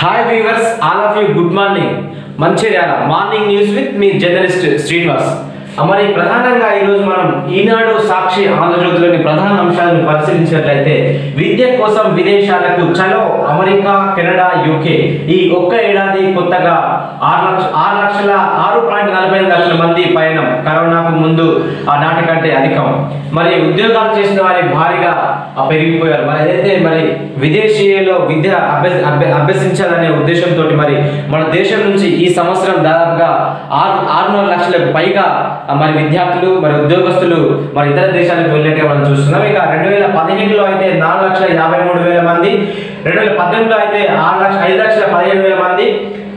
Hi viewers all of you good morning Mancherial morning news with me journalist Srinivas మరి ప్రధానంగా ఈరోజు మనం ఈనాడు సాక్షి ఆంధ్రజ్యోతిలోని ప్రధాన అంశాలను పరిశీలించినట్లయితే విద్య కోసం విదేశాలకు చలో అమెరికా కెనడా యూకే ఈ ఒక్క ఏడాది కొత్తగా ఆరు లక్ష ఆరు లక్షల ఆరు పాయింట్ నలభై ఐదు లక్షల మంది పయనం కరోనాకు ముందు ఆ నాటి కంటే అధికం. మరి ఉద్యోగాలు చేసిన వారి భారీగా పెరిగిపోయారు. మరి ఏదైతే మరి విదేశీయులో విద్య అభ్యస అభ్య- అభ్యసించాలనే ఉద్దేశంతో మరి మన దేశం నుంచి ఈ సంవత్సరం దాదాపుగా ఆరు ఆరున్నర లక్షలకు పైగా మరి విద్యార్థులు మరి ఉద్యోగస్తులు మరి ఇతర దేశాలకు వెళ్ళేట్టుగా మనం చూస్తున్నాం. ఇక రెండు వేల పదిహేనులో అయితే నాలుగు లక్షల యాభై మూడు వేల మంది రెండు వేల పద్దెనిమిదిలో అయితే ఆరు లక్ష ఐదు లక్షల పదిహేను వేల మంది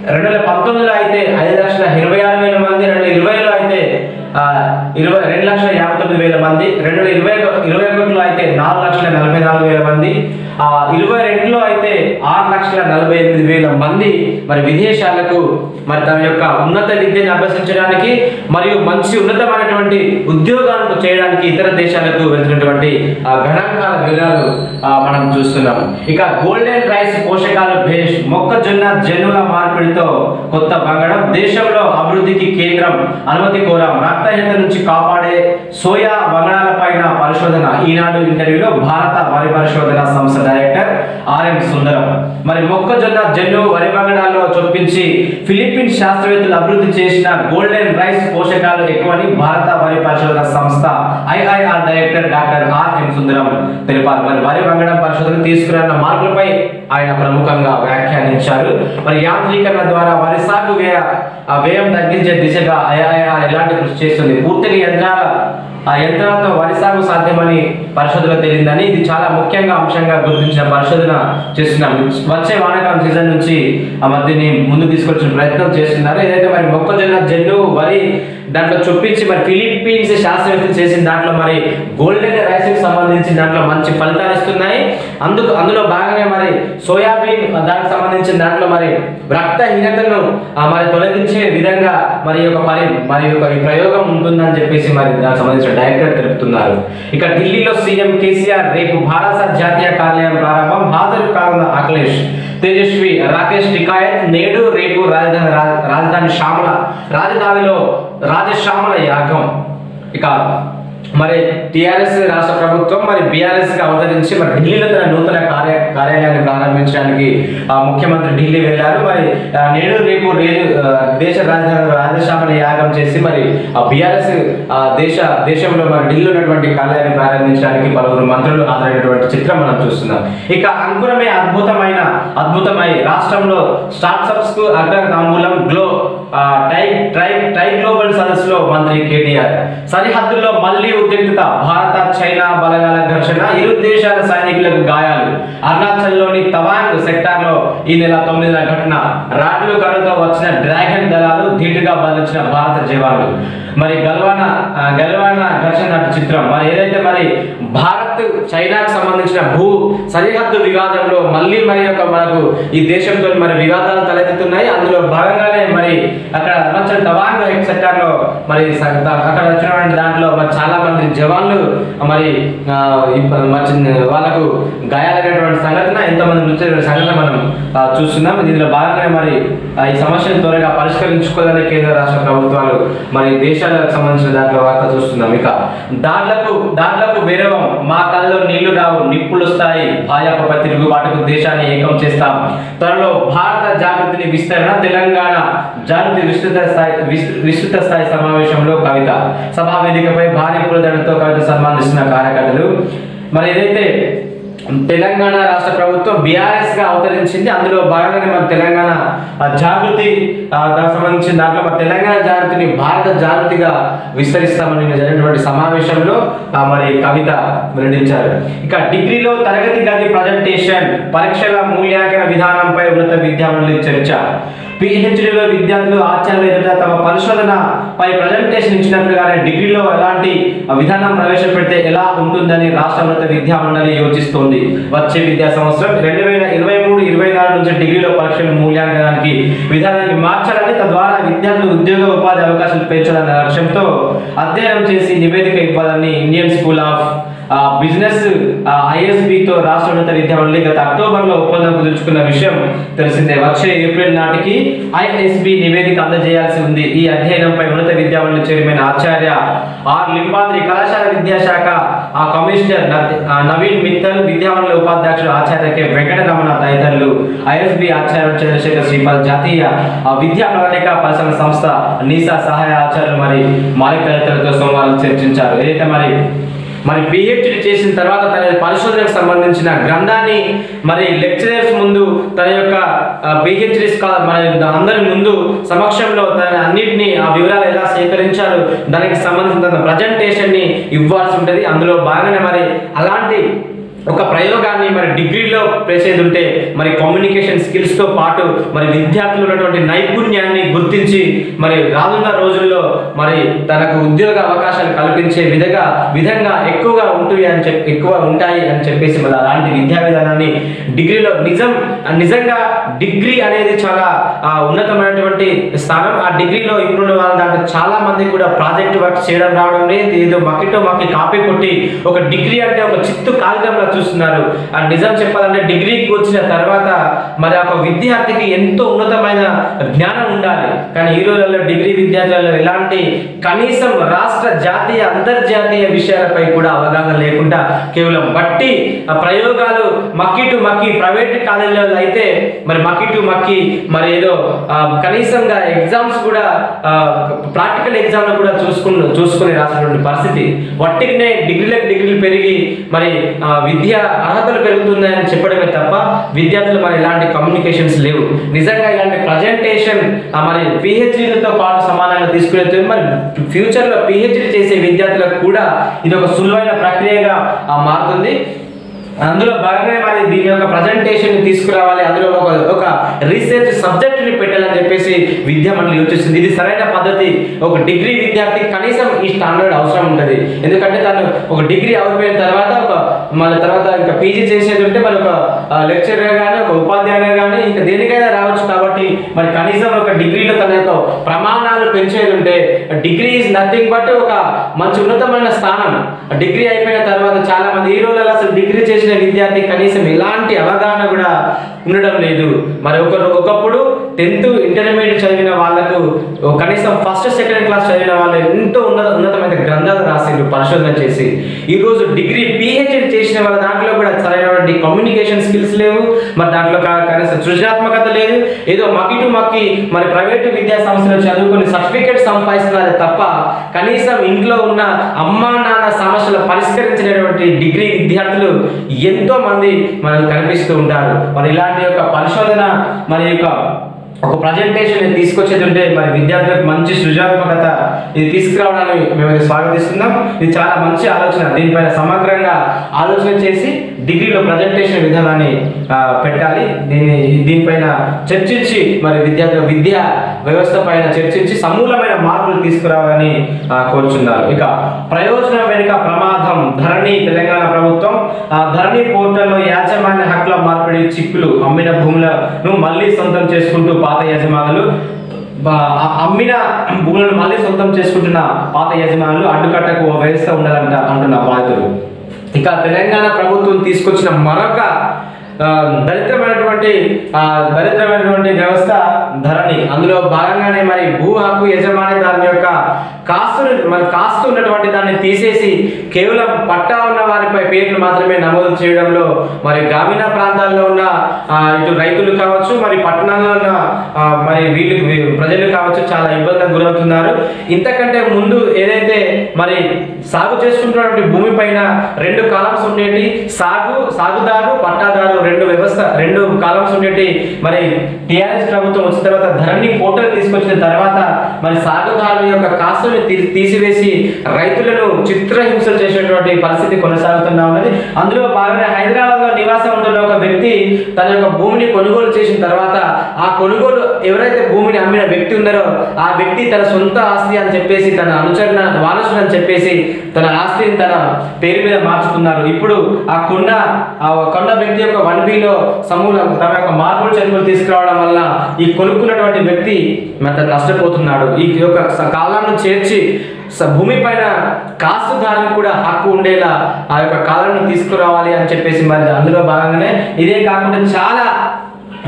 రెండు వేల పంతొమ్మిదిలో అయితే ఐదు లక్షల ఇరవై ఆరు వేల మంది రెండు వేల ఇరవైలో ఇరవై రెండు లక్షల యాభై తొమ్మిది వేల మంది రెండు వేల ఇరవై ఇరవై ఒకటిలో అయితే నాలుగు లక్షల నలభై నాలుగు వేల మంది ఆ, ఇరవై రెండులో అయితే ఆరు లక్షల నలభై ఎనిమిది వేల మంది మరి విదేశాలకు మరి తమ యొక్క ఉన్నత విద్యను అభ్యసించడానికి మరియు మంచి ఉన్నతమైనటువంటి ఉద్యోగాలను చేయడానికి ఇతర దేశాలకు వెళ్తున్నటువంటి ఆ, గణాంకాల వివరాలు మనం చూస్తున్నాం. ఇక గోల్డెన్ రైస్ పోషకాలు భేష్ మొక్కజొన్న జన్యుల మార్పిడితో కొత్త బంగడం దేశంలో అభివృద్ధికి కేంద్రం అనుమతి కోరాం రక్తహీనత నుంచి కాపాడే సోయా వంగడాల పైన పరిశోధన ఈనాడు ఇంటర్వ్యూలో భారత వరి పరిశోధన సంస్థ డైరెక్టర్ ఆర్ఎం సుందరం. మరి మొక్కజొన్న జన్యు వరి వంగడాల్లో చొప్పించి ఫిలిప్పీన్స్ శాస్త్రవేత్తలు అభివృద్ధి చేసిన గోల్డెన్ రైస్ పోషకాలు ఎక్కువని భారత వరి పరిశోధన సంస్థ IIR director doctor RM Sundaram తెలిపారు. మరి వరి వంగడం పరిశోధన తీసుకురాన్న మార్పులపై ఆయన ప్రముఖంగా వ్యాఖ్యానించారు. మరి యాంత్రీకరణ ద్వారా వరి సాగు వ్యయ వ్యయం తగ్గించే దిశగా ఐఐఆర్ ఎలాంటి కృషి చేస్తుంది? పూర్తిగా యంత్రాల ఆ యంత్రాలతో వరి సాగు సాధ్యమని పరిశోధన తేలిందని ఇది చాలా ముఖ్యంగా అంశంగా గుర్తించిన పరిశోధన చేస్తున్నాం. వచ్చే వానాకాలం సీజన్ నుంచి ఆ మధ్యని ముందు తీసుకొచ్చిన ప్రయత్నం చేస్తున్నారు. ఏదైతే మరి మొక్కజొన్న జన్ను వరి దాంట్లో చొప్పించి మరి ఫిలిప్పీన్స్ శాస్త్రవేత్తలు చేసిన దాంట్లో మరి గోల్డెన్ రైస్కి సంబంధించి దాంట్లో మంచి ఫలితాలు ఇస్తున్నాయి. అందుకు అందులో భాగంగా మరి సోయాబీన్ దానికి సంబంధించిన దాంట్లో మరి రక్తహీనతను మరి తొలగించే విధంగా మరి యొక్క పరి మరి యొక్క ఈ ప్రయోగం ఉంటుందని చెప్పేసి మరి దానికి సంబంధించిన డైరెక్టర్ తెలుపుతున్నారు. ఇక ఢిల్లీలో సీఎం కేసీఆర్ రేపు భారత జాతీయ కార్యాలయం ప్రారంభం. హాజరు కానున్న అఖిలేష్. తేజస్వి రాకేష్ టికాయత్ నేడు రేపు రాజధాని రా- రాజధాని శ్యామల. రాజధానిలో రాజశ్యామల యాగం. ఇక మరి టిఆర్ఎస్ రాష్ట్ర ప్రభుత్వం మరి బీఆర్ఎస్కి అవతరించి మరి ఢిల్లీలో తన నూతన కార్య కార్యాలయాన్ని ప్రారంభించడానికి ఆ, ముఖ్యమంత్రి ఢిల్లీ వెళ్ళారు. మరి నేడు రేపు రేజు దేశ రాజధాని రాజశామని యాగం చేసి మరి ఆ బీఆర్ఎస్ దేశ దేశంలో మరి ఢిల్లీలో ఉన్నటువంటి కార్యాలయాన్ని ప్రారంభించడానికి పలువురు మంత్రులు హాజరైనటువంటి చిత్రం మనం చూస్తున్నాం. ఇక అంకురమే అద్భుతమైన అద్భుతమై రాష్ట్రంలో స్టార్ట్అప్స్కు అగ్ర తాంబూలం గ్లో టై ట్రై ట్రై గ్లోబల్ సదస్సులో మంత్రి కేటీఆర్. సరిహద్దుల్లో మళ్ళీ ఉద్రిక్తత భారత చైనా బలగాల ఘర్షణ ఇరు దేశాల సైనికులకు గాయాలు. అరుణాచల్లోని తవాంగ్ సెక్టార్లో ఈ నెల తొమ్మిదిన ఘటన. రాడ్లు కర్రతో వచ్చిన డ్రాగన్ దళాలు ధీటుగా బంధించిన భారత జవాన్లు. మరి గల్వాన గల్వాన ఘర్షణ నాటి చిత్రం. మరి ఏదైతే మరి భారత్ చైనాకు సంబంధించిన భూ సరిహద్దు వివాదంలో మళ్ళీ మరి యొక్క మనకు ఈ దేశంతో మరి వివాదాలు తలెత్తుతున్నాయి. అందులో భాగంగానే మరి అక్కడ అరుణాచల్ టవాంగ్ సెక్టార్లో మరి అక్కడ వచ్చినటువంటి దాంట్లో మరి చాలా మంది జవాన్లు మరి వాళ్ళకు గాయాలైనటువంటి సంఘటన ఎంతమంది మృతి సంఘటన మనం చూస్తున్నాం. దీనిలో భాగంగా మరి ఈ సమస్యను త్వరగా పరిష్కరించుకోవాలని కేంద్ర రాష్ట్ర ప్రభుత్వాలు మరి దేశాలకు సంబంధించిన దాంట్లో వార్త చూస్తున్నాం. ఇక దాంట్లకు దాంట్లకు వేరవం మా కళ్ళలో నీళ్ళు రావు నిప్పులు వస్తాయి భాజపాపై తిరుగుబాటుకు దేశాన్ని ఏకం చేస్తాం. త్వరలో భారత జాగృతిని విస్తరణ తెలంగాణ జాగృతి విస్తృత స్థాయి విస్తృత స్థాయి సమావేశంలో కవిత సభా వేదికపై భారీ పూలదండతో కవిత సన్మానిస్తున్న కార్యకర్తలు. మరి ఏదైతే తెలంగాణ రాష్ట్ర ప్రభుత్వం బీఆర్ఎస్గా అవతరించింది అందులో భాగంగానే మన తెలంగాణ జాగృతి సంబంధించిన దాంట్లో మన తెలంగాణ జాగృతిని భారత జాగృతిగా విస్తరిస్తామని జరిగినటువంటి సమావేశంలో మరి కవిత వెల్లడించారు. ఇక డిగ్రీలో తరగతి గది ప్రజెంటేషన్ పరీక్షల మూల్యాంకన విధానంపై ఉన్నత విద్యామండలి చర్చ. పిహెచ్డీలో విద్యార్థులు ఆచార్యులు ఎదుట తమ పరిశోధనపై ప్రజెంటేషన్ ఇచ్చినట్లుగానే డిగ్రీలో ఎలాంటి విధానం ప్రవేశపెడితే ఎలా ఉంటుందని రాష్ట్ర ఉన్నత విద్యా మండలి యోచిస్తోంది. వచ్చే విద్యా సంవత్సరం రెండు వేల ఇరవై మూడు ఇరవై నాలుగు నుంచి డిగ్రీలో పరీక్షల మూల్యాంకనానికి విధానాన్ని మార్చాలని తద్వారా విద్యార్థులు ఉద్యోగ ఉపాధి అవకాశాలు పెంచాలన్న లక్ష్యంతో అధ్యయనం చేసి నివేదిక ఇవ్వాలని ఇండియన్ స్కూల్ ఆఫ్ బిజినెస్ ఐఎస్బితో రాష్ట్ర ఉన్నత విద్యామండలి గత అక్టోబర్లో ఒప్పందం కుదుర్చుకున్న విషయం తెలిసిందే. వచ్చే ఏప్రిల్ నాటికి ఐఎస్బి నివేదిక అందజేయాల్సి ఉంది. ఈ అధ్యయనంపై ఉన్నత విద్యామండలి చైర్మన్ ఆచార్య ఆర్ లింబాద్రి కళాశాల విద్యాశాఖ ఆ కమిషనర్ నవీన్ మిత్తల్ విద్యామండలి ఉపాధ్యక్షుడు ఆచార్య కె. వెంకటరమణ తదితరులు ఐఎస్బి ఆచార్య చంద్రశేఖర్ శ్రీపాల్ జాతీయ విద్యా ప్రణాళిక పరిశ్రమ సంస్థ నీసా సహాయ ఆచార్యులు మరి మాలిక్ తదితరులతో సోమవారం చర్చించారు. ఏదైతే మరి మరి పిహెచ్డి చేసిన తర్వాత తన పరిశోధనకు సంబంధించిన గ్రంథాన్ని మరి లెక్చరర్స్ ముందు తన యొక్క పిహెచ్డి మరి అందరి ముందు సమక్షంలో తన అన్నిటిని ఆ వివరాలు ఎలా సేకరించారు దానికి సంబంధించిన తన ప్రజెంటేషన్ని ఇవ్వాల్సి ఉంటుంది. అందులో బాగానే మరి అలాంటి ఒక ప్రయోగాన్ని మరి డిగ్రీలో ప్రేసేది ఉంటే మరి కమ్యూనికేషన్ స్కిల్స్తో పాటు మరి విద్యార్థులు ఉన్నటువంటి నైపుణ్యాన్ని గుర్తించి మరి రానున్న రోజుల్లో మరి తనకు ఉద్యోగ అవకాశాలు కల్పించే విధంగా విధంగా ఎక్కువగా ఉంటుంది అని చెప్పి ఎక్కువ ఉంటాయి అని చెప్పేసి మరి అలాంటి విద్యా విధానాన్ని డిగ్రీలో నిజం నిజంగా డిగ్రీ అనేది చాలా ఉన్నతమైనటువంటి స్థానం. ఆ డిగ్రీలో ఇప్పుడున్న వాళ్ళ దాంట్లో చాలా మంది కూడా ప్రాజెక్ట్ వర్క్ చేయడం రావడం లేదు. ఏదో మకిటో మక్కి కాపీ కొట్టి ఒక డిగ్రీ అంటే ఒక చిత్తు కాగితంలో చూస్తున్నారు. ఆ నిజం చెప్పాలంటే డిగ్రీకి వచ్చిన తర్వాత మరి ఒక విద్యార్థికి ఎంతో ఉన్నతమైన జ్ఞానం ఉండాలి. కానీ ఈ రోజుల్లో డిగ్రీ విద్యార్థులలో ఎలాంటి కనీసం రాష్ట్ర జాతీయ అంతర్జాతీయ విషయాలపై కూడా అవగాహన లేకుండా కేవలం బట్టి ఆ ప్రయోగాలు మక్కి టు మక్కి ప్రైవేట్ కాలేజీలలో అయితే మరి మక్కి టు మక్కి మరి ఏదో కనీసంగా ఎగ్జామ్స్ కూడా ప్రాక్టికల్ ఎగ్జామ్ కూడా చూసుకుని చూసుకుని రాసినటువంటి పరిస్థితి. వట్టికనే డిగ్రీలకు డిగ్రీలు పెరిగి మరి విద్య విద్య అర్హతలు పెరుగుతున్నాయని చెప్పడమే తప్ప విద్యార్థులు మరి ఇలాంటి కమ్యూనికేషన్స్ లేవు. నిజంగా ఇలాంటి ప్రజెంటేషన్ మరి పిహెచ్డీలతో పాటు సమానంగా తీసుకునే మరి ఫ్యూచర్లో పిహెచ్డీ చేసే విద్యార్థులకు కూడా ఇది ఒక సులువైన ప్రక్రియగా మారుతుంది. అందులో భాగంగా మరి దీని యొక్క ప్రజెంటేషన్ తీసుకురావాలి. అందులో ఒక ఒక రీసెర్చ్ సబ్జెక్ట్ని పెట్టాలని చెప్పేసి విద్యా మండలి యోచిస్తుంది ఇది సరైన పద్ధతి. ఒక డిగ్రీ విద్యార్థి కనీసం ఈ స్టాండర్డ్ అవసరం ఉంటుంది. ఎందుకంటే తను ఒక డిగ్రీ అయిపోయిన తర్వాత ఒక మళ్ళీ తర్వాత ఇంకా పీజీ చేసేది ఉంటే మరి ఒక లెక్చరర్ కానీ ఒక ఉపాధ్యాయులు కానీ ఇంకా దేనికైనా రావచ్చు కాబట్టి మరి కనీసం ఒక డిగ్రీలో తన యొక్క ప్రమాణాలు పెంచేది ఉంటే డిగ్రీ ఈజ్ నథింగ్ బట్ ఒక మంచి ఉన్నతమైన స్థానం. డిగ్రీ అయిపోయిన తర్వాత చాలా మంది ఈ రోజులలో అసలు డిగ్రీ చేసిన విద్యార్థి కనీసం ఎలాంటి అవగాహన కూడా ఉండడం లేదు. మరి ఒకరు ఒకప్పుడు టెన్త్ ఇంటర్మీడియట్ చదివిన వాళ్ళకు కనీసం ఫస్ట్ సెకండ్ క్లాస్ చదివిన వాళ్ళు ఎంతో ఉన్నత ఉన్నతమైన గ్రంథాలు రాసిండ్రు పరిశోధన చేసి. ఈరోజు డిగ్రీ పిహెచ్డి చేసిన వాళ్ళ దాంట్లో కూడా సరైనటువంటి కమ్యూనికేషన్ స్కిల్స్ లేవు. మరి దాంట్లో కనీసం సృజనాత్మకత లేదు. ఏదో మకి టు మక్కి మరి ప్రైవేటు విద్యా సంస్థలు చదువుకుని సర్టిఫికేట్ సంపాదిస్తున్నారు తప్ప కనీసం ఇంట్లో ఉన్న అమ్మా నాన్న సమస్యలు పరిష్కరించినటువంటి డిగ్రీ విద్యార్థులు ఎంతో మంది మనకు కనిపిస్తూ ఉంటారు. మరి ఇలాంటి యొక్క పరిశోధన మరి యొక్క ఒక ప్రజెంటేషన్ తీసుకొచ్చేది ఉంటే మరి విద్యార్థులకు మంచి సృజనాత్మకత ఇది తీసుకురావడానికి మేము స్వాగతిస్తున్నాం. ఇది చాలా మంచి ఆలోచన. దీనిపైన సమగ్రంగా ఆలోచన చేసి డిగ్రీలో ప్రజెంటేషన్ విధానాన్ని పెట్టాలి. దీని దీనిపైన చర్చించి మరి విద్యార్థుల విద్యా వ్యవస్థ పైన చర్చించి సమూలమైన మార్పులు తీసుకురావాలని కోరుచున్నారు. ఇక ప్రయోజనం వెనుక ప్రమాదం. ధరణి తెలంగాణ ప్రభుత్వం ధరణి పోర్టల్లో యాజమాన్య హక్కుల మార్పిడి చిక్కులు అమ్మిన భూములను మళ్ళీ సొంతం చేసుకుంటూ పాత యజమానులు అమ్మిన భూములను మళ్ళీ సొంతం చేసుకుంటున్న పాత యజమానులు అడ్డుకట్టకు ఓ వ్యవస్థ ఉండాలంట అంటున్న బాధితులు. ఇక తెలంగాణ ప్రభుత్వం తీసుకొచ్చిన మరొక దరిద్రమైనటువంటి ఆ, దరిద్రమైనటువంటి వ్యవస్థ ధరణి. అందులో భాగంగానే మరి భూ హక్కు యజమాని దాని యొక్క కాస్తు మరి కాస్తు ఉన్నటువంటి దాన్ని తీసేసి కేవలం పట్టా ఉన్న వారిపై పేర్లు మాత్రమే నమోదు చేయడంలో మరి గ్రామీణ ప్రాంతాల్లో ఉన్న ఇటు రైతులు కావచ్చు మరి పట్టణాల్లో ఉన్న మరి వీళ్ళు ప్రజలు కావచ్చు చాలా ఇబ్బందులకు గురవుతున్నారు. ఇంతకంటే ముందు ఏదైతే మరి సాగు చేసుకుంటున్నటువంటి భూమి పైన రెండు కాలమ్స్ ఉండేటి సాగు సాగుదారు పట్టాదారు రెండు వ్యవస్థ రెండు కాలమ్స్ ఉండేటి. మరి టీఆర్ఎస్ ప్రభుత్వం వచ్చిన తర్వాత ధరణి పోర్టల్ తీసుకొచ్చిన తర్వాత మరి సాగుదారుల యొక్క కాస్తుని తీ- తీసివేసి రైతులను చిత్రహింసలు చేసినటువంటి పరిస్థితి కొనసాగుతున్నా ఉన్నది. అందులో భాగంగా హైదరాబాద్లో నివాసం ఉంటున్న ఒక వ్యక్తి తన యొక్క భూమిని కొనుగోలు చేసిన తర్వాత ఆ కొనుగోలు ఎవరైతే భూమిని అమ్మిన వ్యక్తి ఉన్నారో ఆ వ్యక్తి తన సొంత ఆస్తి అని చెప్పేసి తన అనుచరణ వారసుడు అని చెప్పేసి తన ఆస్తిని తన పేరు మీద మార్చుకున్నారు. ఇప్పుడు ఆ కొండ ఆ కొండ వ్యక్తి యొక్క వన్ బిలో సమూలం తన యొక్క మార్పులు చదువులు తీసుకురావడం వల్ల ఈ కొనుక్కున్నటువంటి వ్యక్తి మరి నష్టపోతున్నాడు. ఈ యొక్క కాలాన్ని చేర్చి భూమి పైన కాస్తుదారునికి కూడా హక్కు ఉండేలా ఆ యొక్క కాలాన్ని తీసుకురావాలి అని చెప్పేసి మరి అందులో భాగంగానే ఇదే కాకుండా చాలా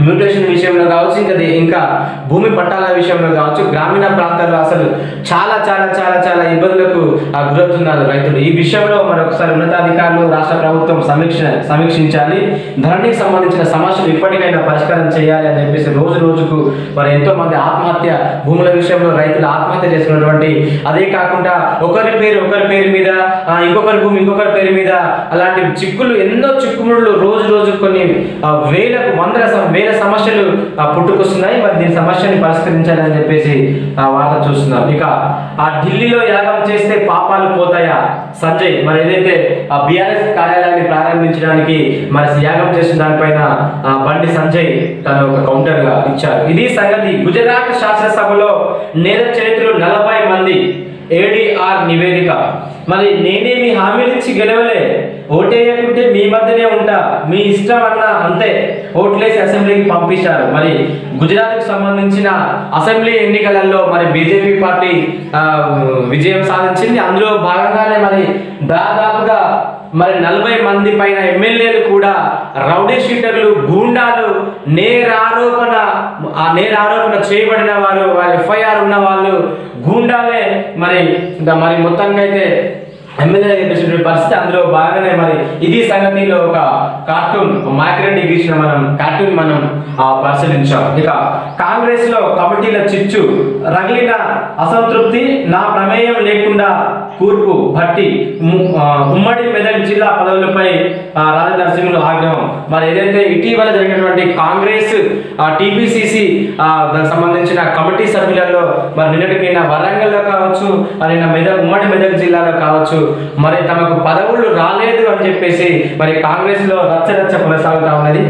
మ్యూటేషన్ విషయంలో కావచ్చు ఇంకా ఇంకా భూమి పట్టాల విషయంలో కావచ్చు గ్రామీణ ప్రాంతాల్లో అసలు చాలా చాలా చాలా చాలా ఇబ్బందులకు గురవుతున్నారు రైతులు. ఈ విషయంలో మరొకసారి ఉన్నతాధికారులు రాష్ట్ర ప్రభుత్వం సమీక్ష సమీక్షించాలి. ధరణికి సంబంధించిన సమస్యలు ఇప్పటికైనా పరిష్కారం చేయాలి అని చెప్పేసి రోజు రోజుకు మరి ఎంతో మంది ఆత్మహత్య భూముల విషయంలో రైతులు ఆత్మహత్య చేస్తున్నటువంటి అదే కాకుండా ఒకరి పేరు ఒకరి పేరు మీద ఇంకొకరి భూమి ఇంకొకరి పేరు మీద అలాంటి చిక్కులు ఎన్నో చిక్కుముళ్ళు రోజు రోజు కొన్ని వేలకు వందల వేల వేల సమస్యలు పుట్టుకొస్తున్నాయి మరి దీని సమస్యని పరిష్కరించాలని చెప్పేసి ఆ వార్త చూస్తున్నాం ఇక ఆ ఢిల్లీలో యాగం చేస్తే పాపాలు పోతాయా? సంజయ్ మరి ఏదైతే ఆ బీఆర్ఎస్ కార్యాలయాన్ని ప్రారంభించడానికి మరి యాగం చేసిన దానిపైన ఆ, బండి సంజయ్ తన ఒక కౌంటర్గా ఇచ్చారు. ఇది సంగతి. గుజరాత్ శాసనసభలో నేర చరిత్రలు నలభై మంది ఏడిఆర్ నివేదిక. మరి నేనేమి హామీలిచ్చి గెలవలే? ఓటేయకుంటే మీ మధ్యనే ఉంటా మీ ఇష్టం అన్న అంతే. ఓట్లేసి అసెంబ్లీకి పంపించారు. మరి గుజరాత్కి సంబంధించిన అసెంబ్లీ ఎన్నికలలో మరి బీజేపీ పార్టీ విజయం సాధించింది. అందులో భాగంగానే మరి దాదాపుగా మరి నలభై మంది పైన ఎమ్మెల్యేలు కూడా రౌడీ షీటర్లు గూండాలు నేరారోపణ ఆ నేరారోపణ చేయబడిన వారు వారి ఎఫ్ఐఆర్ ఉన్న వాళ్ళు గూండాలే మరి ఇంకా మరి మొత్తంగా అయితే ఎమ్మెల్యే గెలిచినటువంటి పరిస్థితి అందులో బాగానే మరి ఇది సంగతిలో ఒక కార్టూన్ మాకిరెడ్డి గీసిన మనం కార్టూన్ మనం పరిశీలించాం. ఇక కాంగ్రెస్లో కమిటీల చిచ్చు రగిలిన అసంతృప్తి నా ప్రమేయం లేకుండా కూర్పు భట్టి ఉమ్మడి మెదక్ జిల్లా పదవులపై రాజ నరసింహులు ఆగ్రహం. మరి ఏదైతే ఇటీవల జరిగినటువంటి కాంగ్రెస్ టీపీసీసీ సంబంధించిన కమిటీ సభ్యులలో మరి నిన్నటికి నిన్న వరంగల్లో కావచ్చు మరి నిన్న మెదక్ ఉమ్మడి మెదక్ జిల్లాలో కావచ్చు మరి తమకు పదవులు రాలేదు అని చెప్పేసి మరి కాంగ్రెస్లో రచ్చ రచ్చ కొనసాగుతా ఉన్నది.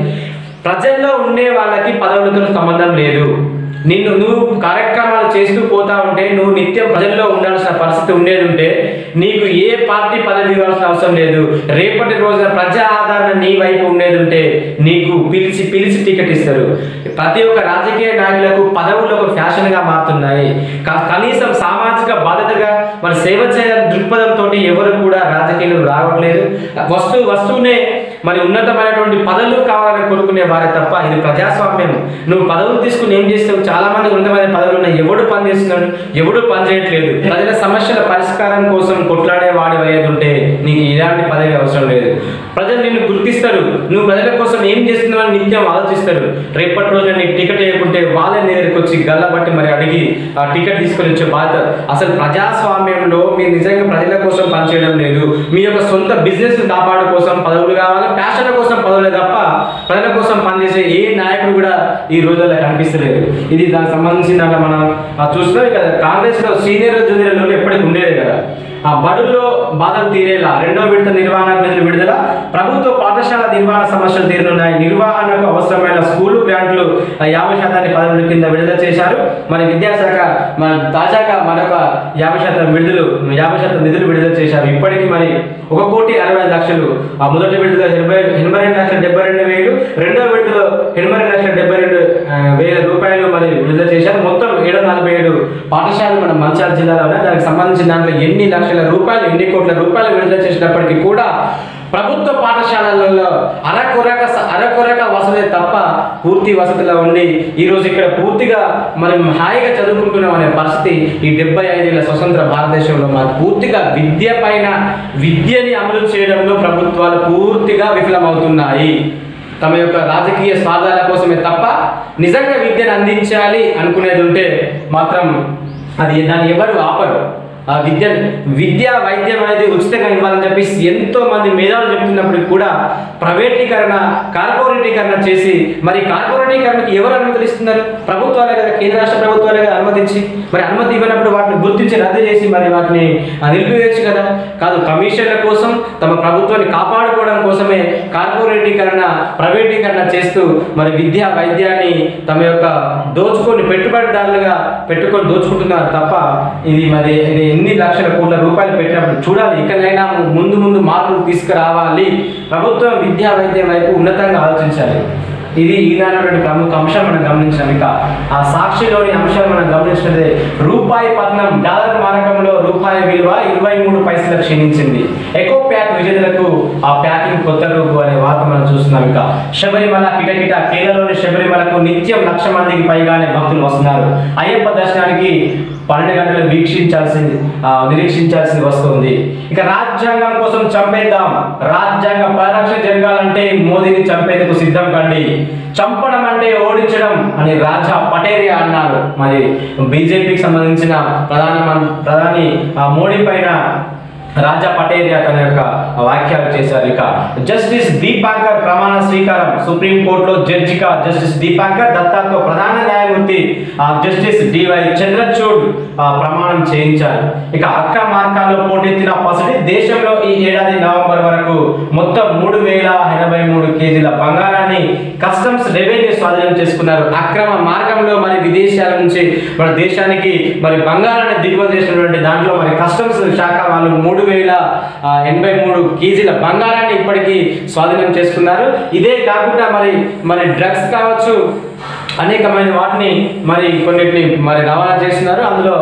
ప్రజల్లో ఉండే వాళ్ళకి పదవులతో సంబంధం లేదు. నిన్ను నువ్వు కార్యక్రమాలు చేస్తూ పోతా ఉంటే నువ్వు నిత్యం ప్రజల్లో ఉండాల్సిన పరిస్థితి ఉండేది ఉంటే నీకు ఏ పార్టీ పదవి ఇవ్వాల్సిన అవసరం లేదు. రేపటి రోజున ప్రజా ఆదరణ నీ వైపు ఉండేది ఉంటే నీకు పిలిచి పిలిచి టికెట్ ఇస్తారు. ప్రతి ఒక్క రాజకీయ నాయకులకు పదవులు ఒక ఫ్యాషన్గా మారుతున్నాయి కనీసం సామాజిక బాధ్యతగా మరి సేవ చేయాలని దృక్పథంతో ఎవరు కూడా రాజకీయాలు రావట్లేదు. వస్తు వస్తువునే మరి ఉన్నతమైనటువంటి పదవులు కావాలని కోరుకునే వారే తప్ప ఇది ప్రజాస్వామ్యం. నువ్వు పదవులు తీసుకుని ఏం చేస్తావు? చాలా మంది ఉన్నతమైన పదవులు ఉన్నాయి. ఎవడు పని చేస్తున్నాడు ఎవడు పని చేయట్లేదు ప్రజల సమస్యల పరిష్కారం కోసం కొట్లాడే వాడి అయ్యేది ఉంటే నీకు ఇలాంటి పదవి అవసరం లేదు. ప్రజలు నిన్ను గుర్తిస్తారు. నువ్వు ప్రజల కోసం ఏం చేస్తున్నావు అని నిత్యం ఆలోచిస్తారు. రేపటి రోజున నీకు టికెట్ వేయకుంటే వాళ్ళ దగ్గరికి వచ్చి గల్లబట్టి మరి అడిగి ఆ టికెట్ తీసుకొని వచ్చే బాధ్యత. అసలు ప్రజాస్వామ్యంలో మీరు నిజంగా ప్రజల కోసం పనిచేయడం లేదు. మీ యొక్క సొంత బిజినెస్ కాపాడు కోసం పదవులు కావాలి ప్యాషన్ల కోసం పదవులే తప్ప ప్రజల కోసం పనిచేసే ఏ నాయకుడు కూడా ఈ రోజుల్లో కనిపిస్తలేదు. ఇది దానికి సంబంధించిన మనం చూస్తున్నాం. ఇక కాంగ్రెస్లో సీనియర్ జూనియర్లు ఎప్పటికీ ఉండేదే కదా. బడుల్లో బాధలు తీరేలా రెండో విడత నిర్వహణ నిధులు విడుదల ప్రభుత్వ పాఠశాల నిర్వహణ సమస్యలు తీరునున్నాయి. నిర్వహణకు అవసరమైన స్కూలు గ్రాంట్లు యాభై శాతాన్ని పదవుల కింద విడుదల చేశారు. మరి విద్యాశాఖ మన తాజాగా మరొక యాభై శాతం విడుదల యాభై శాతం నిధులు విడుదల చేశారు. ఇప్పటికీ మరి ఒక కోటి అరవై ఐదు లక్షలు. ఆ మొదటి విడుదల ఎనభై ఎనభై రెండు లక్షల డెబ్బై రెండు వేలు. రెండో విడుదల ఎనభై రెండు లక్షల డెబ్బై రెండు వేల రూపాయలు మరి విడుదల చేశారు. మొత్తం ఏడు నలభై ఏడు పాఠశాలలు మన మంచాల జిల్లాలో ఉన్నాయి. దానికి సంబంధించిన దాంట్లో ఎన్ని లక్షలు రూపాయలు ఎన్ని కోట్ల రూపాయలు విడుదల చేసినప్పటికీ కూడా ప్రభుత్వ పాఠశాలలలో అరకొరక అరకొరక వసతి తప్ప పూర్తి వసతిలో ఉండి ఈ రోజు ఇక్కడ పూర్తిగా మనం హాయిగా చదువుకుంటున్నాం అనే పరిస్థితి ఈ డెబ్బై ఐదేళ్ళ స్వతంత్ర భారతదేశంలో మనకు పూర్తిగా విద్య పైన విద్యని అమలు చేయడంలో ప్రభుత్వాలు పూర్తిగా విఫలమవుతున్నాయి. తమ యొక్క రాజకీయ స్వార్థాల కోసమే తప్ప నిజంగా విద్యను అందించాలి అనుకునేది ఉంటే మాత్రం అది దాన్ని ఎవరు ఆపరు. విద్య విద్య వైద్యం అనేది ఉచితంగా ఇవ్వాలని చెప్పేసి ఎంతో మంది మేధావులు చెప్తున్నప్పటికీ కూడా ప్రైవేటీకరణ కార్పొరేటీకరణ చేసి మరి కార్పొరేటీకరణకు ఎవరు అనుమతులు ఇస్తున్నారు? ప్రభుత్వాలే కదా కేంద్ర రాష్ట్ర ప్రభుత్వాలే కదా అనుమతించి మరి అనుమతి ఇవ్వనప్పుడు వాటిని గుర్తించి రద్దు చేసి మరి వాటిని నిలిపివేయచ్చు కదా? కాదు కమిషన్ల కోసం తమ ప్రభుత్వాన్ని కాపాడుకోవడం కోసమే కార్పొరేటీకరణ ప్రైవేటీకరణ చేస్తూ మరి విద్యా వైద్యాన్ని తమ యొక్క దోచుకొని పెట్టుబడిదారులుగా పెట్టుకొని దోచుకుంటున్నారు తప్ప ఇది మరి ఇది ఎన్ని లక్షల కోట్ల రూపాయలు పెట్టినప్పుడు చూడాలి ఇకనైనా ముందు ముందు మార్పులు తీసుకురావాలి. ప్రభుత్వం విద్యా వైద్యం వైపు ఉన్నతంగా ఆలోచించాలి. ఇది ఈనాడు ప్రముఖ అంశం మనం గమనించాం. ఇక ఆ సాక్షిలోని అంశాలు మనం గమనించినదే రూపాయి పతనం. డాలర్ మారకంలో రూపాయి విలువ ఇరవై మూడు పైసలకు క్షీణించింది. ఎకో ప్యాక్ విజేతలకు ఆ ప్యాకింగ్ కొత్త రూపు అనే వార్త మనం చూస్తున్నాం. ఇక శబరిమల కిటకిట కేరళలోని శబరిమలకు నిత్యం లక్ష మందికి పైగానే భక్తులు వస్తున్నారు. అయ్యప్ప దర్శనానికి పన్నెండు గంటలు వీక్షించాల్సింది నిరీక్షించాల్సి వస్తుంది. ఇక రాజ్యాంగం కోసం చంపేద్దాం. రాజ్యాంగ పరిరక్షణ జరగాలంటే మోదీని చంపేందుకు సిద్ధం కండి. చంపడం అంటే ఓడించడం అని రాజా పటేరియా అన్నారు మరి బీజేపీకి సంబంధించిన ప్రధాన ప్రధాని ఆ, మోడీ పైన రాజా పటేరియా తన యొక్క వ్యాఖ్యలు చేశారు. ఇక జస్టిస్ దీపాంకర్ ప్రమాణ స్వీకారం సుప్రీం కోర్టులో జడ్జిగా జస్టిస్ దీపాంకర్ దత్తాతో ప్రధాన న్యాయమూర్తి జస్టిస్ డివై చంద్రచూడ్ ప్రమాణం చేయించారు. ఇక అక్క మార్గాల్లో పోటెత్తిన పసిడి దేశంలో ఈ ఏడాది నవంబర్ వరకు మొత్తం మూడు వేల ఎనభై మూడు కేజీల బంగారాన్ని కస్టమ్స్ రెవెన్యూ స్వాధీనం చేసుకున్నారు. అక్రమ మార్గంలో మరి విదేశాల నుంచి మన దేశానికి మరి బంగారాన్ని దిగుమతి చేసినటువంటి దాంట్లో మరి కస్టమ్స్ శాఖ వాళ్ళు మూడు వేల ఎనభై మూడు కేజీల బంగారాన్ని ఇప్పటికీ స్వాధీనం చేసుకున్నారు. ఇదే కాకుండా మరి మరి డ్రగ్స్ కావచ్చు అనేకమైన వాటిని మరి కొన్నిటిని మరి రవాణా చేస్తున్నారు. అందులో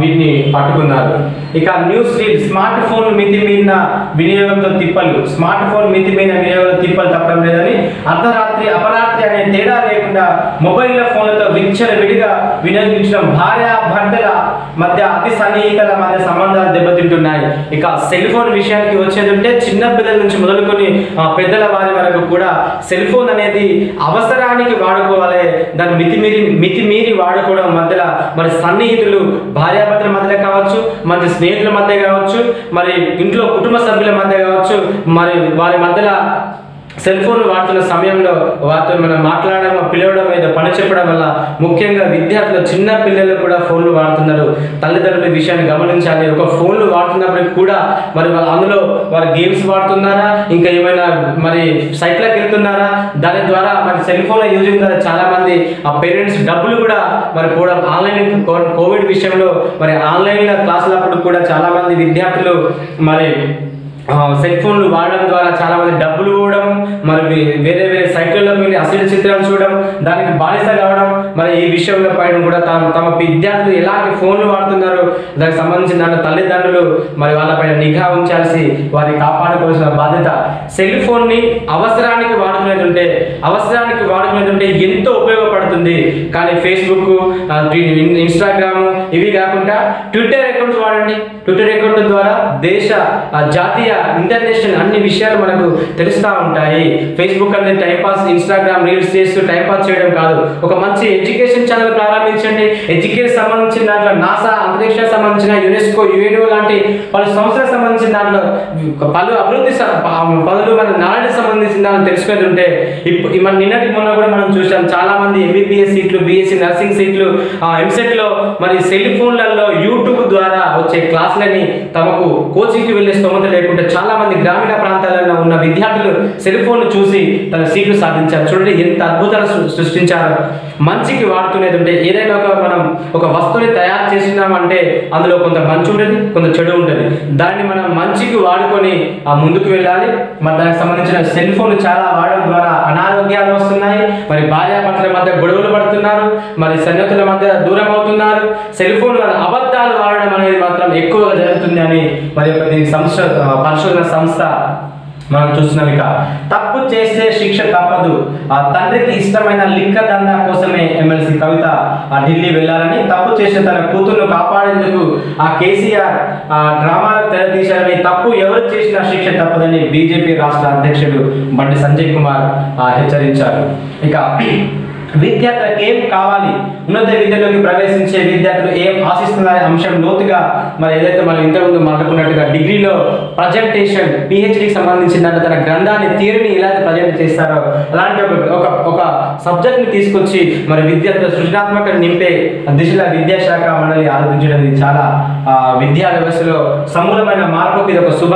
వీటిని పట్టుకున్నారు. ఇక న్యూస్ రీడ్ స్మార్ట్ ఫోన్ మితి మీన వినియోగంతో తిప్పలు. స్మార్ట్ ఫోన్ మితి మీన వినియోగంతో తిప్పలు తప్పడం లేదని అర్ధరాత్రి అపరాత్రి అనే తేడా లేకుండా మొబైల్ ఫోన్లతో విచ్చల విడిగా వినియోగించడం భార్య భర్తల మధ్య అతి సన్నిహితల మధ్య సంబంధాలు దెబ్బతింటున్నాయి. ఇక సెల్ ఫోన్ విషయానికి వచ్చేది ఉంటే చిన్న పిల్లల నుంచి మొదలుకొని పెద్దల వారి వరకు కూడా సెల్ ఫోన్ అనేది అవసరానికి వాడుకోవాలి దాన్ని మితిమీరి మితిమీరి వాడుకోవడం మధ్యలో మరి సన్నిహితులు భార్యాభర్తల మధ్య కావచ్చు మంచి స్నేహితుల మధ్య కావచ్చు మరి ఇంట్లో కుటుంబ సభ్యుల మధ్య కావచ్చు మరి వారి మధ్యలో సెల్ ఫోన్ వాడుతున్న సమయంలో వారితో మనం మాట్లాడడం పిలవడం మీద పని చెప్పడం వల్ల ముఖ్యంగా విద్యార్థులు చిన్న పిల్లలు కూడా ఫోన్లు వాడుతున్నారు. తల్లిదండ్రుల విషయాన్ని గమనించాలి. ఒక ఫోన్లు వాడుతున్నప్పటికి కూడా మరి అందులో వారు గేమ్స్ వాడుతున్నారా? ఇంకా ఏమైనా మరి సైట్లకు వెళ్తున్నారా? దాని ద్వారా మరి సెల్ ఫోన్ యూజింగ్ ద్వారా చాలామంది ఆ పేరెంట్స్ డబ్బులు కూడా మరి పోవడం ఆన్లైన్ కోవిడ్ విషయంలో మరి ఆన్లైన్ క్లాసులప్పుడు కూడా చాలామంది విద్యార్థులు మరి సెల్ ఫోన్లు వాడడం ద్వారా చాలా మంది డబ్బులు ఇవ్వడం మరి వేరే వేరే సైకిల్లో మీరు అసలు చిత్రాలు చూడడం దానికి బానిస కావడం మరి ఈ విషయంలో పైన కూడా తమ తమ విద్యార్థులు ఎలాంటి ఫోన్లు వాడుతున్నారు దానికి సంబంధించిన దాంట్లో తల్లిదండ్రులు మరి వాళ్ళపైన నిఘా ఉంచాల్సి వారిని కాపాడుకోవాల్సిన బాధ్యత. సెల్ ఫోన్ని అవసరానికి వాడుకునేది ఉంటే అవసరానికి వాడుకునేది ఉంటే ఎంతో ఉపయోగపడుతుంది. కానీ ఫేస్బుక్ ఇన్స్టాగ్రామ్ ఇవి కాకుండా ట్విట్టర్ అకౌంట్స్ వాడండి. ట్విట్టర్ అకౌంట్ ద్వారా దేశ జాతీయ ఇంటర్నేషనల్ అన్ని విషయాలు మనకు తెలుస్తూ ఉంటాయి. ఫేస్బుక్ అనేది టైంపాస్ ఇన్స్టాగ్రామ్ రీల్స్ చేస్తూ టైంపాస్ చేయడం కాదు. ఒక మంచి ఎడ్యుకేషన్ ఛానల్ ప్రారంభించండి. ఎడ్యుకేషన్ సంబంధించిన దాంట్లో నాసా అంతరిక్ష సంబంధించిన యునెస్కో యుఎన్ఓ లాంటి పలు సంస్థలకు సంబంధించిన దాంట్లో పలు అభివృద్ధి స- పనులు మన నాలెడ్జ్ సంబంధించిన దాన్ని తెలుసుకొని ఉంటే ఇప్పుడు మన నిన్నటి మొన్న కూడా మనం చూసాం చాలా మంది ఎంబీబీఎస్ సీట్లు బీఎస్సీ నర్సింగ్ సీట్లు ఎంసెట్లో మరి టెలిఫోన్లలో యూట్యూబ్ ద్వారా వచ్చే క్లాసులని తమకు కోచింగ్కి వెళ్ళే స్తోమత లేకుండా చాలా మంది గ్రామీణ ప్రాంతాలలో ఉన్న విద్యార్థులు సెల్ ఫోన్ చూసి తన సీట్లు సాధించారు. చూడండి ఎంత అద్భుతాలు సృ- సృష్టించారు. మంచికి వాడుతున్నది ఉంటే ఏదైనా ఒక మనం ఒక వస్తువుని తయారు చేస్తున్నామంటే అందులో కొంత మంచి ఉంటుంది కొంత చెడు ఉంటుంది. దాన్ని మనం మంచికి వాడుకొని ఆ ముందుకు వెళ్ళాలి. మరి దానికి సంబంధించిన సెల్ ఫోన్ చాలా వాడడం ద్వారా అనారోగ్యాలు వస్తున్నాయి. మరి భార్యాభర్తల మధ్య గొడవలు పడుతున్నారు. మరి సన్నిహితుల మధ్య దూరం అవుతున్నారు. సెల్ ఫోన్ వల్ల అబద్ధాలు వాడడం అనేది మాత్రం ఎక్కువగా జరుగుతుంది అని మరి దీని సంస్థ పరిశోధన సంస్థ మనం చూస్తున్నాం ఇక తప్పు చేస్తే శిక్ష తప్పదు. ఆ తండ్రికి ఇష్టమైన లిక్క దందా కోసమే ఎమ్మెల్సీ కవిత ఆ ఢిల్లీ వెళ్ళాలని తప్పు చేసిన తన కూతుర్ను కాపాడేందుకు ఆ కేసీఆర్ ఆ డ్రామాలకు తెరతీశారని తప్పు ఎవరు చేసినా శిక్ష తప్పదని బీజేపీ రాష్ట్ర అధ్యక్షుడు బండి సంజయ్ కుమార్ ఆ, హెచ్చరించారు. ఇక విద్యార్థులకు ఏం కావాలి? ఉన్నత విద్యలోకి ప్రవేశించే విద్యార్థులు ఏం ఆశిస్తున్నారనే అంశం లోతుగా మరి ఏదైతే మనం ఇంతకుముందు మాట్లాడుకున్నట్టుగా డిగ్రీలో ప్రజెంటేషన్ పిహెచ్డికి సంబంధించిన తన గ్రంథాన్ని థియరీని ఎలా ప్రజెంట్ చేస్తారో అలాంటి ఒక ఒక ఒక సబ్జెక్ట్ని తీసుకొచ్చి మరి విద్యార్థుల సృజనాత్మక నింపే దిశలో విద్యాశాఖ మండలి ఆలోచించడం ఇది చాలా విద్యా వ్యవస్థలో సమూలమైన మార్పుకి ఇది ఒక శుభ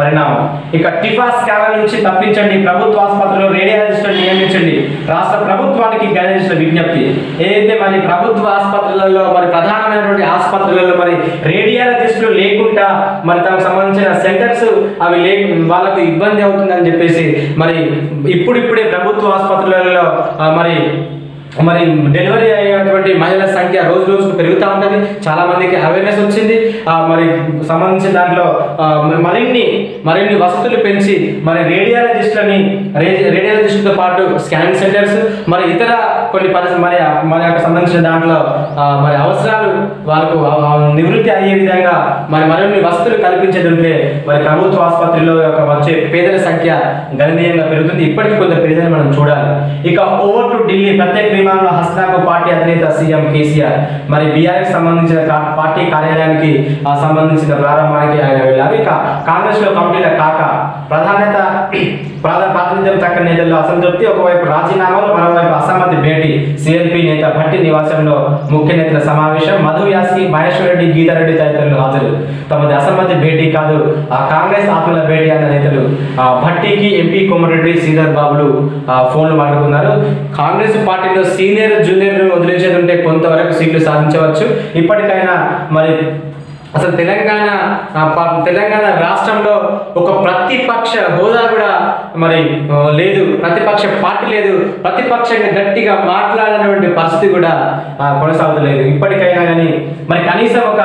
పరిణామం. ఇక టిఫా స్కానర్ నుంచి తప్పించండి. ప్రభుత్వ ఆసుపత్రిలో రేడియాలజిస్టులు నియమించండి. రాష్ట్ర ప్రభుత్వానికి గణేష్ల విజ్ఞప్తి. ఏదైతే మరి ప్రభుత్వ ఆసుపత్రులలో మరి ప్రధానమైనటువంటి ఆసుపత్రులలో మరి రేడియాలజిస్టులు లేకుండా మరి తమకు సంబంధించిన సెంటర్స్ అవి లే వాళ్ళకు ఇబ్బంది అవుతుందని చెప్పేసి మరి ఇప్పుడిప్పుడే ప్రభుత్వ ఆసుపత్రులలో మరి మరి డెలివరీ అయ్యేటువంటి మహిళల సంఖ్య రోజు రోజుకు పెరుగుతూ ఉంటుంది. చాలా మందికి అవేర్నెస్ వచ్చింది. మరి సంబంధించిన దాంట్లో మరిన్ని మరిన్ని వసతులు పెంచి మరి రేడియాలజిస్టులని రేడియాలజిస్టులతో పాటు స్కానింగ్ సెంటర్స్ మరి ఇతర కొన్ని పరి మరి మరి యొక్క సంబంధించిన దాంట్లో మరి అవసరాలు వాళ్ళకు నివృత్తి అయ్యే విధంగా మరి మరిన్ని వసతులు కల్పించేది ఉంటే మరి ప్రభుత్వ ఆసుపత్రిలో యొక్క వచ్చే పేదల సంఖ్య గణనీయంగా పెరుగుతుంది. ఇప్పటికీ కొంత పేదలు మనం చూడాలి. ఇక ఓవర్ టు ఢిల్లీ ప్రత్యేక విమానంలో హస్తనాకు పార్టీ అధినేత సీఎం కేసీఆర్ మరి బీఆర్ఎస్ సంబంధించిన కా- పార్టీ కార్యాలయానికి ఆ, సంబంధించిన ప్రారంభానికి ఆయన వెళ్ళారు ఇక కాంగ్రెస్లో కమిటీల కాక ప్రాధాన్యత ప్రాధా ప్రాతినిధ్యం చక్కని నేతల్లో అసంతృప్తి ఒకవైపు రాజీనామాలు మరోవైపు అసమ్మతి భేటీ. సిఎల్పి నేత భట్టి నివాసంలో ముఖ్య నేతల సమావేశం. మధు యాసి మహేశ్వర్ రెడ్డి గీతారెడ్డి తదితరులు హాజరు. తమది అసమ్మతి భేటీ కాదు ఆ కాంగ్రెస్ ఆత్మల భేటీ అన్న నేతలు. ఆ భట్టికి ఎంపీ కోమరెడ్డి శ్రీధర్ బాబులు ఆ ఫోన్లు మాట్లాడుకున్నారు. కాంగ్రెస్ పార్టీలో సీనియర్ జూనియర్లు వదిలేసేది ఉంటే కొంతవరకు సీట్లు సాధించవచ్చు. ఇప్పటికైనా మరి అసలు తెలంగాణ ప- తెలంగాణ రాష్ట్రంలో ఒక ప్రతిపక్ష హోదా కూడా మరి లేదు. ప్రతిపక్ష పార్టీ లేదు. ప్రతిపక్షంగా గట్టిగా మాట్లాడినటువంటి పరిస్థితి కూడా కొనసాగుతలేదు. ఇప్పటికైనా కానీ మరి కనీసం ఒక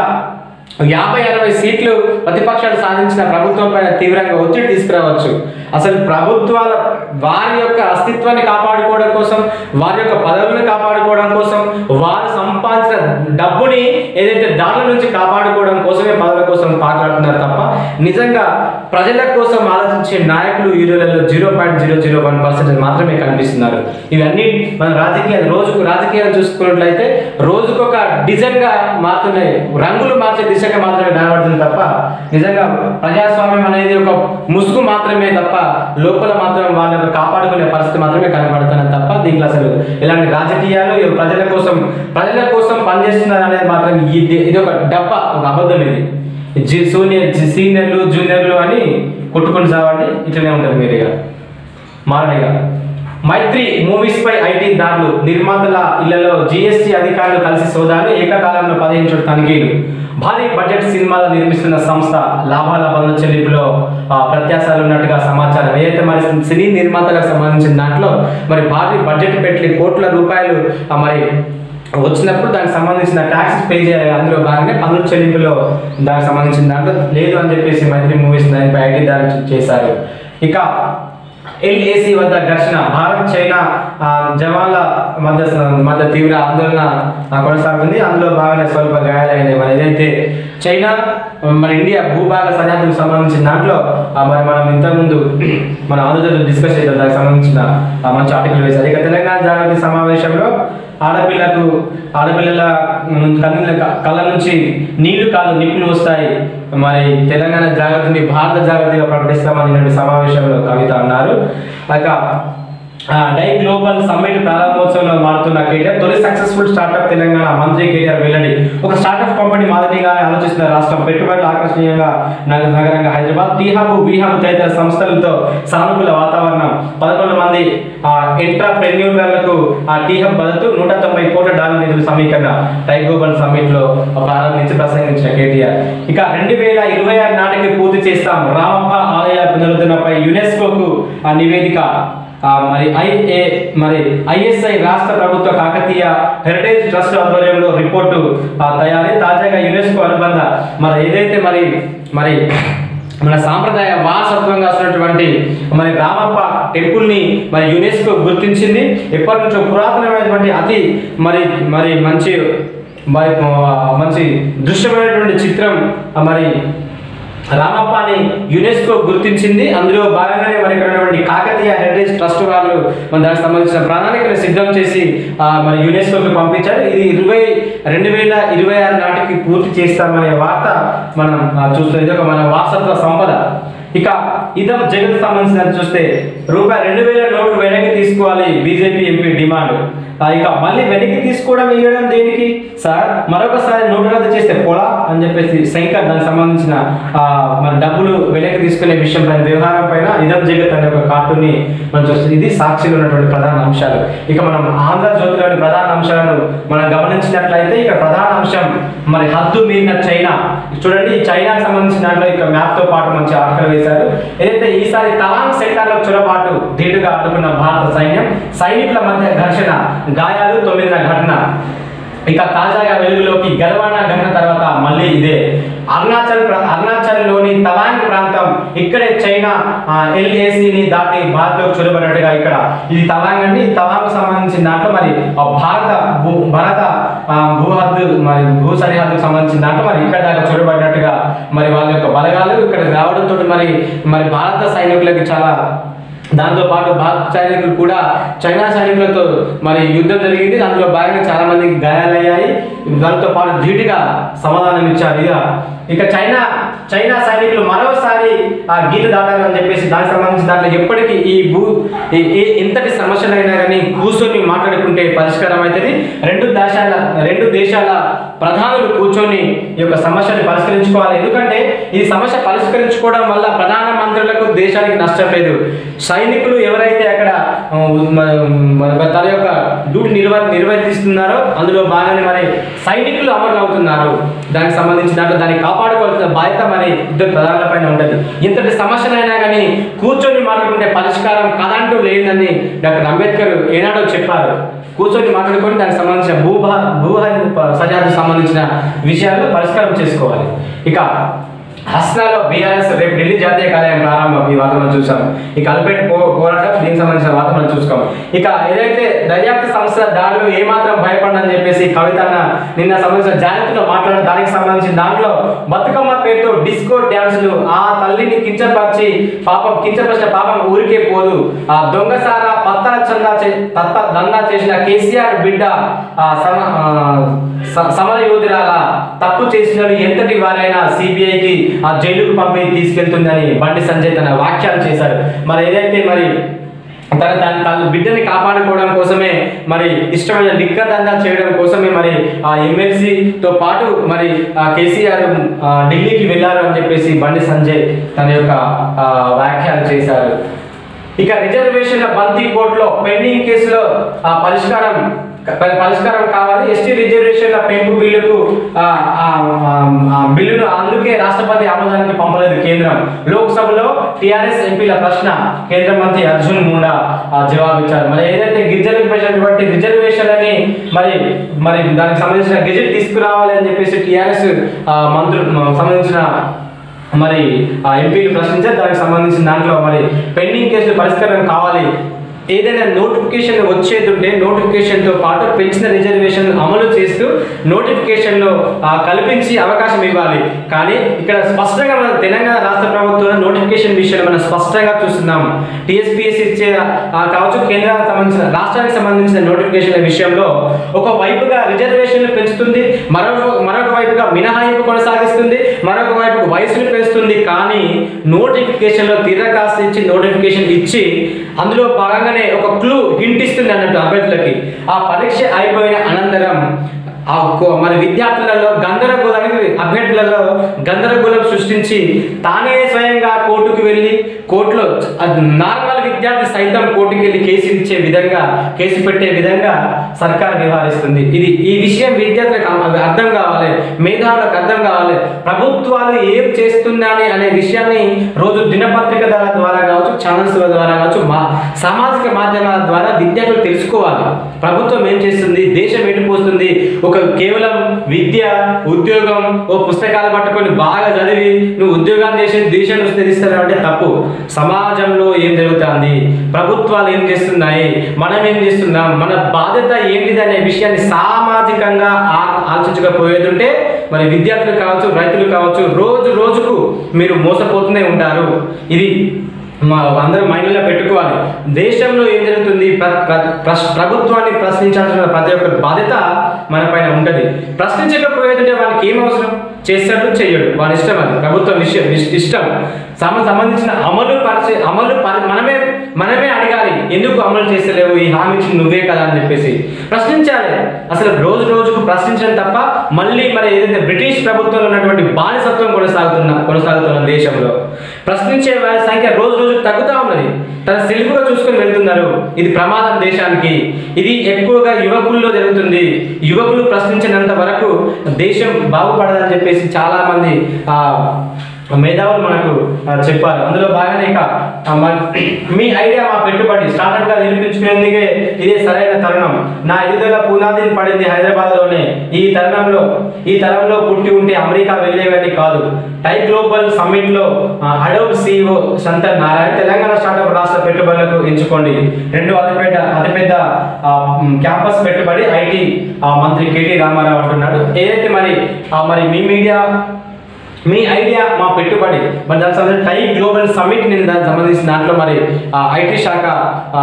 యాభై అరవై సీట్లు ప్రతిపక్షాలు సాధించిన ప్రభుత్వం పైన తీవ్రంగా ఒత్తిడి తీసుకురావచ్చు. అసలు ప్రభుత్వాల వారి యొక్క అస్తిత్వాన్ని కాపాడుకోవడం కోసం వారి యొక్క పదవులను కాపాడుకోవడం కోసం వారు సంపాదించిన డబ్బుని ఏదైతే దాడుల నుంచి కాపాడుకోవడం కోసమే పదవుల కోసం పాకులాడుతున్నారు తప్ప నిజంగా ప్రజల కోసం ఆలోచించే నాయకులు ఈ రోజులలో zero point zero zero one percent మాత్రమే కనిపిస్తున్నారు. ఇవన్నీ మన రాజకీయాలు రోజుకు రాజకీయాలు చూసుకున్నట్లయితే రోజుకొక డిజైన్గా మారుతున్నాయి. రంగులు మార్చే దిశగా మాత్రమే కనబడుతుంది తప్ప నిజంగా ప్రజాస్వామ్యం అనేది ఒక ముసుగు మాత్రమే తప్ప లోపల మాత్రం వాళ్ళని కాపాడుకునే పరిస్థితి మాత్రమే కనబడుతున్నది తప్ప దీంట్లో అసలు ఇలాంటి రాజకీయాలు ప్రజల కోసం ప్రజల కోసం పనిచేస్తున్నారు అనేది మాత్రం ఇది ఇది ఒక డబ్బ ఒక అబద్ధం ఇది. జీ సూనియర్ సీనియర్లు జూనియర్లు అని కొట్టుకుని సావండి ఇట్లనే ఉంటుంది మీరు ఇక మారనిగా మైత్రి మూవీస్ పై ఐటీ దాడులు నిర్మాతల ఇళ్ళలో జీఎస్టీ అధికారులు కలిసి సోదాలు ఏకకాలంలో పదిహేను చూడటానికి భారీ బడ్జెట్ సినిమాలు నిర్మిస్తున్న సంస్థ లాభాల పన్ను చెల్లింపులో ఆ, ప్రత్యాశాలు ఉన్నట్టుగా సమాచారం. ఏదైతే మరి సినీ నిర్మాతలకు సంబంధించిన దాంట్లో మరి భారీ బడ్జెట్ పెట్టి కోట్ల రూపాయలు మరి వచ్చినప్పుడు దానికి సంబంధించిన ట్యాక్స్ పే చేయాలి అందులో భాగంగా పన్ను చెల్లింపులో దానికి సంబంధించిన దాంట్లో లేదు అని చెప్పేసి మైత్రి మూవీస్ దానిపై ఐటీ దాని చేశారు. ఇక ఎల్ఏసి వద్ద ఘర్షణ భారత్ చైనా జవాన్ల మధ్య మధ్య తీవ్ర ఆందోళన కొనసాగుతుంది. అందులో భాగంగా స్వల్ప గాయాలైంది మరి ఏదైతే చైనా మన ఇండియా భూభాగ సరిహద్దుకు సంబంధించిన దాంట్లో మరి మనం ఇంతకుముందు మన ఆంధ్రప్రదేశ్ డిస్కస్ చేద్దాం. దానికి సంబంధించిన మంచి ఆర్టికల్ వేశారు. ఇక తెలంగాణ జాగృతి సమావేశంలో ఆడపిల్లకు ఆడపిల్లల కళ్ళ కళ్ళ నుంచి నీళ్ళు కాదు నిప్పులు వస్తాయి. మరి తెలంగాణ జాగ్రత్తని భారత జాగ్రత్తగా ప్రకటిస్తామని సమావేశంలో కవిత అన్నారు. ఇక డై గ్లోబల్ సమ్మిట్ ప్రారంభోత్సవంలో మారుతున్న కేటీఆర్ తొలి సక్సెస్ఫుల్ స్టార్ట్అప్ తెలంగాణ మంత్రి కేటీఆర్ వెల్లడి. ఒక స్టార్టప్ కంపెనీ మాదిరిగా ఆలోచిస్తున్న రాష్ట్రం పెట్టుబడులు ఆకర్షణీయంగా నగరంగా హైదరాబాద్ టీ హబ్ తదితర సంస్థలతో సానుకూల వాతావరణం. పదకొండు మంది ఎంటర్ప్రెన్యూర్లకు ఆ టీహబ్ బదులు నూట తొంభై కోట్ల డాలర్ నిధుల సమీకరణ డై గ్లోబల్ సమ్మిట్లో ప్రారంభించి ప్రసంగించిన కేటీఆర్. ఇక రెండు వేల ఇరవై ఆరు నాటికి పూర్తి చేస్తాం. రామప్ప ఆలయ పునరుద్ధరణపై యునెస్కోకు ఆ నివేదిక. మరి ఐఏ మరి ఐఎస్ఐ రాష్ట్ర ప్రభుత్వ కాకతీయ హెరిటేజ్ ట్రస్ట్ ఆధ్వర్యంలో రిపోర్టు ఆ, తయారీ తాజాగా యునెస్కో అనుబంధ. మరి ఏదైతే మరి మరి మన సాంప్రదాయ వారసత్వంగా వస్తున్నటువంటి మరి రామప్ప టెంపుల్ని మరి యునెస్కో గుర్తించింది. ఎప్పటి నుంచో పురాతనమైనటువంటి అతి మరి మరి మంచి మరి మంచి దృశ్యమైనటువంటి చిత్రం మరి రామప్పని యునెస్కో గుర్తించింది. అందులో భాగంగానే మరి ఇక్కడ ఉన్నటువంటి కాకతీయ హెరిటేజ్ ట్రస్ట్ వాళ్ళు మన దానికి సంబంధించిన ప్రణాళికను సిద్ధం చేసి మరి యునెస్కోకి పంపించారు. ఇది ఇరవై రెండు వేల ఇరవై ఆరు నాటికి పూర్తి చేస్తామనే వార్త మనం చూస్తాం ఇది ఒక మన వారసత్వ సంపద. ఇక ఇదం జగత్ సంబంధించిన చూస్తే రూపాయి రెండు వేల నోట్లు వెనక్కి తీసుకోవాలి బీజేపీ ఎంపీ డిమాండ్. ఇక మళ్ళీ వెనక్కి తీసుకోవడం ఇవ్వడం దేనికి? సార్ మరొకసారి నోటు రద్దు చేస్తే పోలా అని చెప్పేసి శంకర్ దానికి సంబంధించిన మన డబ్బులు వెనక్కి తీసుకునే విషయం పైన వ్యవహారం పైన ఇదం జగత్ అనే ఒక కార్టూన్ని మనం చూస్తుంది ఇది సాక్షిలో ఉన్నటువంటి ప్రధాన అంశాలు. ఇక మనం ఆంధ్రజ్యోతిలోని ప్రధాన అంశాలను మనం గమనించినట్లయితే ఇక ప్రధాన అంశం మరి హద్దు మీరిన చైనా. చూడండి చైనాకు సంబంధించిన దాంట్లో ఇక మ్యాప్తో పాటు మంచి ఆటలు వేశారు. ఏదైతే ఈసారి తలాంగ్ సెక్టార్లో చొరబాటు ధీటుగా అడ్డుకున్న భారత సైన్యం సైనికుల మధ్య ఘర్షణ గాయాలు తొమ్మిదిన ఘటన. ఇక తాజాగా వెలుగులోకి గల్వానా ఘటన తర్వాత మళ్ళీ ఇదే. అరుణాచల్ అరుణాచల్ అరుణాచల్లోని తవాంగ్ ప్రాంతం ఇక్కడే చైనా ఎల్ఏసిని దాటి భారత్లోకి చొరబడినట్టుగా ఇక్కడ. ఇది తవాంగ్ అండి. తవాంగ్ సంబంధించిన దాంట్లో మరి ఆ భారత భూ భారత భూహద్దు మరి భూ సరిహద్దుకు సంబంధించిన దాంట్లో మరి ఇక్కడ దాకా చొరబడినట్టుగా మరి వాళ్ళ యొక్క బలగాలు ఇక్కడ రావడంతో మరి మరి భారత సైనికులకు చాలా దాంతో పాటు భారత సైనికులు కూడా చైనా సైనికులతో మరి యుద్ధం జరిగింది. దాంట్లో భాగంగా చాలా మందికి గాయాలయ్యాయి. దాంతో పాటు ధీటుగా సమాధానం ఇచ్చారు. ఇక ఇక చైనా చైనా సైనికులు మరోసారి ఆ గీత దాటాలని చెప్పేసి దానికి సంబంధించి దాంట్లో ఎప్పటికీ ఈ భూ ఎంతటి సమస్యలైనా కానీ కూర్చొని మాట్లాడుకుంటే పరిష్కారం అవుతుంది. రెండు దేశాల రెండు దేశాల ప్రధానులు కూర్చొని ఈ యొక్క సమస్యను పరిష్కరించుకోవాలి. ఎందుకంటే ఈ సమస్య పరిష్కరించుకోవడం వల్ల ప్రధాన మంత్రులకు దేశానికి నష్టం లేదు. సైనికులు ఎవరైతే అక్కడ తన యొక్క డ్యూటీ నిర్వ నిర్వర్తిస్తున్నారో అందులో బాగానే మరి సైనికులు అమలు అవుతున్నారు. దానికి సంబంధించి దాంట్లో దాన్ని కాపాడుకోవాల్సిన బాధ్యత మరి ఇద్దరు ప్రధానుల పైన ఉంటుంది. ఇంతటి సమస్యలైనా కానీ కూర్చొని మాట్లాడుకుంటే పరిష్కారం కదంటూ లేదని డాక్టర్ అంబేద్కర్ ఏనాడో చెప్పారు. కూర్చొని మాట్లాడుకొని దానికి సంబంధించిన భూభా భూ సరిహద్దు సంబంధించిన విషయాలు పరిష్కారం చేసుకోవాలి. ఇక హస్నాలో బీఆర్ఎస్ రేపు ఢిల్లీ జాతీయ కార్యాలయం ప్రారంభం ఈ వార్త మనం చూసాం ఇక అల్పేట్ పోరాటం దీనికి సంబంధించిన వార్త మనం చూసుకోం. ఇక ఏదైతే దర్యాప్తు సంస్థ దాడులు ఏమాత్రం భయపడని చెప్పేసి కవిత నిన్న సంబంధించిన జాగ్రత్తలో మాట్లాడిన దానికి సంబంధించిన దాంట్లో బతుకమ్మ పేరుతో డిస్కో డ్యాన్సులు ఆ తల్లిని కించపరిచి పాపం కించపరిచిన పాపం ఊరికే పోదు. ఆ దొంగసార పత్తల చందా తత్త దందా చేసిన కేసీఆర్ బిడ్డ సమ సమర యోధురాల తప్పు చేసిన ఎంతటి వారైనా సిబిఐకి ఆ జైలుకు పంపి తీసుకెళ్తుందని బండి సంజయ్ తన వ్యాఖ్యలు చేశారు మరి ఏదైతే మరి తన తన తన బిడ్డని కాపాడుకోవడం కోసమే మరి ఇష్టమైన లిక్క దందా చేయడం కోసమే మరి ఆ ఎమ్మెల్సీతో పాటు మరి ఆ కేసీఆర్ ఢిల్లీకి వెళ్ళారు అని చెప్పేసి బండి సంజయ్ తన యొక్క వ్యాఖ్యలు చేశారు. ఇక రిజర్వేషన్ల బంతి కోర్టులో పెండింగ్ కేసులో ఆ పరిష్కారం పరిష్కారం కావాలి. ఎస్టీ రిజర్వేషన్ల పెంపు బిల్లుకు ఆ, బిల్లును అందుకే రాష్ట్రపతి ఆమోదానికి పంపలేదు కేంద్రం. లోక్సభలో టీఆర్ఎస్ ఎంపీల ప్రశ్న కేంద్ర మంత్రి అర్జున్ ముండా జవాబిచ్చారు. మరి ఏదైతే గిరిజనులకు పెట్టినటువంటి రిజర్వేషన్లని మరి మరి దానికి సంబంధించిన గెజెట్ తీసుకురావాలి అని చెప్పేసి టీఆర్ఎస్ మంత్రులు సంబంధించిన మరి ఆ ఎంపీలు ప్రశ్నించారు. దానికి సంబంధించిన దాంట్లో మరి పెండింగ్ కేసులు పరిష్కారం కావాలి ఏదైనా నోటిఫికేషన్ వచ్చేదుంటే నోటిఫికేషన్తో పాటు పెంచిన రిజర్వేషన్ అమలు చేస్తూ నోటిఫికేషన్లో కల్పించి అవకాశం ఇవ్వాలి. కానీ ఇక్కడ స్పష్టంగా మన తెలంగాణ రాష్ట్ర ప్రభుత్వం నోటిఫికేషన్ విషయంలో మనం స్పష్టంగా చూస్తున్నాం. టీఎస్పీఎస్ ఇచ్చే కావచ్చు కేంద్రానికి సంబంధించిన రాష్ట్రానికి సంబంధించిన నోటిఫికేషన్ల విషయంలో ఒక వైపుగా రిజర్వేషన్లు పెంచుతుంది మరొక మరొక వైపుగా మినహాయింపు కొనసాగిస్తుంది మరొక వైపు వయసును పెంచుతుంది. కానీ నోటిఫికేషన్లో తీరకాస్త ఇచ్చి నోటిఫికేషన్ ఇచ్చి అందులో భాగంగా భాగంగానే ఒక క్లూ హింట్ ఇస్తుంది అన్నట్టు అభ్యర్థులకి. ఆ పరీక్ష అయిపోయిన అనంతరం మరి విద్యార్థులలో గందరగోళానికి అభ్యర్థులలో గందరగోళం సృష్టించి తానే స్వయంగా కోర్టుకు వెళ్ళి కోర్టులో నార్మల్ విద్యార్థి సైతం కోర్టుకు వెళ్ళి కేసు ఇచ్చే విధంగా కేసు పెట్టే విధంగా సర్కార్ వ్యవహరిస్తుంది. ఇది ఈ విషయం విద్యార్థులకు అర్థం కావాలి. మేధావులకు అర్థం కావాలి. ప్రభుత్వాలు ఏం చేస్తున్నాయి అనే విషయాన్ని రోజు దినపత్రిక ద్వారా ద్వారా కావచ్చు ఛానల్స్ ద్వారా కావచ్చు మా సామాజిక మాధ్యమాల ద్వారా విద్యార్థులు తెలుసుకోవాలి. ప్రభుత్వం ఏం చేస్తుంది? దేశం ఎటుపోతుంది ఒక కేవలం విద్య ఉద్యోగం ఓ పుస్తకాలు పట్టుకొని బాగా చదివి నువ్వు ఉద్యోగాన్ని చేసే దేశాన్ని స్థిరిస్తావు అంటే తప్పు. సమాజంలో ఏం జరుగుతుంది? ప్రభుత్వాలు ఏం చేస్తున్నాయి? మనం ఏం చేస్తున్నాం? మన బాధ్యత ఏంటిది అనే విషయాన్ని సామాజికంగా ఆ- ఆలోచించకపోయేదుంటే మరి విద్యార్థులు కావచ్చు రైతులు కావచ్చు రోజు రోజుకు మీరు మోసపోతూనే ఉంటారు. ఇది అందరూ మైండ్లో పెట్టుకోవాలి. దేశంలో ఏం జరుగుతుంది? ప్ర- ప్ర- ప్రభుత్వాన్ని ప్రశ్నించాల్సిన ప్రతి ఒక్క బాధ్యత మన పైన ఉంటుంది. ప్రశ్నించకపోయేదంటే వాళ్ళకి ఏం అవసరం? చేస్తాడు చేయడు వాళ్ళ ఇష్టం అది. ప్రభుత్వం విషయం ఇష్టం. సంబంధించిన అమలు పరిచే అమలు పరి- మనమే మనమే అడగాలి ఎందుకు అమలు చేసలేవు ఈ హామీ నువ్వే కదా అని చెప్పేసి. ప్రశ్నించాలి. అసలు రోజు రోజుకు ప్రశ్నించడం తప్ప మళ్ళీ మరి ఏదైతే బ్రిటిష్ ప్రభుత్వంలో ఉన్నటువంటి బానిసత్వం కొనసాగుతున్న కొనసాగుతున్న దేశంలో ప్రశ్నించే వారి సంఖ్య రోజు రోజు తగ్గుతూ ఉన్నది. తన సెల్ఫ్గా చూసుకొని వెళ్తున్నారు. ఇది ప్రమాదం దేశానికి. ఇది ఎక్కువగా యువకుల్లో జరుగుతుంది. యువకులు ప్రశ్నించినంత వరకు దేశం బాగుపడదని చెప్పేసి చాలామంది మేధావులు మనకు చెప్పారు. అందులో బాగానే ఇక మీ ఐడియా మా పెట్టుబడి స్టార్టప్గా నిరూపించుకునేందుకే ఇదే సరైన తరుణం. నా ఎదుగుదల పునాదిని పడింది హైదరాబాద్లోనే ఈ తరుణంలో ఈ తరంలో పుట్టి ఉంటే అమెరికా వెళ్ళేవని కాదు. TiE global సమ్మిట్లో Adobe CEO Shantanu Narayan Telangana startup రాష్ట్ర పెట్టుబడులకు ఎంచుకోండి. రెండు అతిపెద్ద అతిపెద్ద క్యాంపస్ పెట్టుబడి ఐటీ మంత్రి కేటీ రామారావు అంటున్నాడు. ఏదైతే మరి మరి మీ మీడియా మీ ఐడియా మా పెట్టుబడి మరి దానికి సంబంధించిన టై గ్లోబల్ సమ్మిట్ నేను దానికి సంబంధించిన దాంట్లో మరి ఐటీ శాఖ ఆ,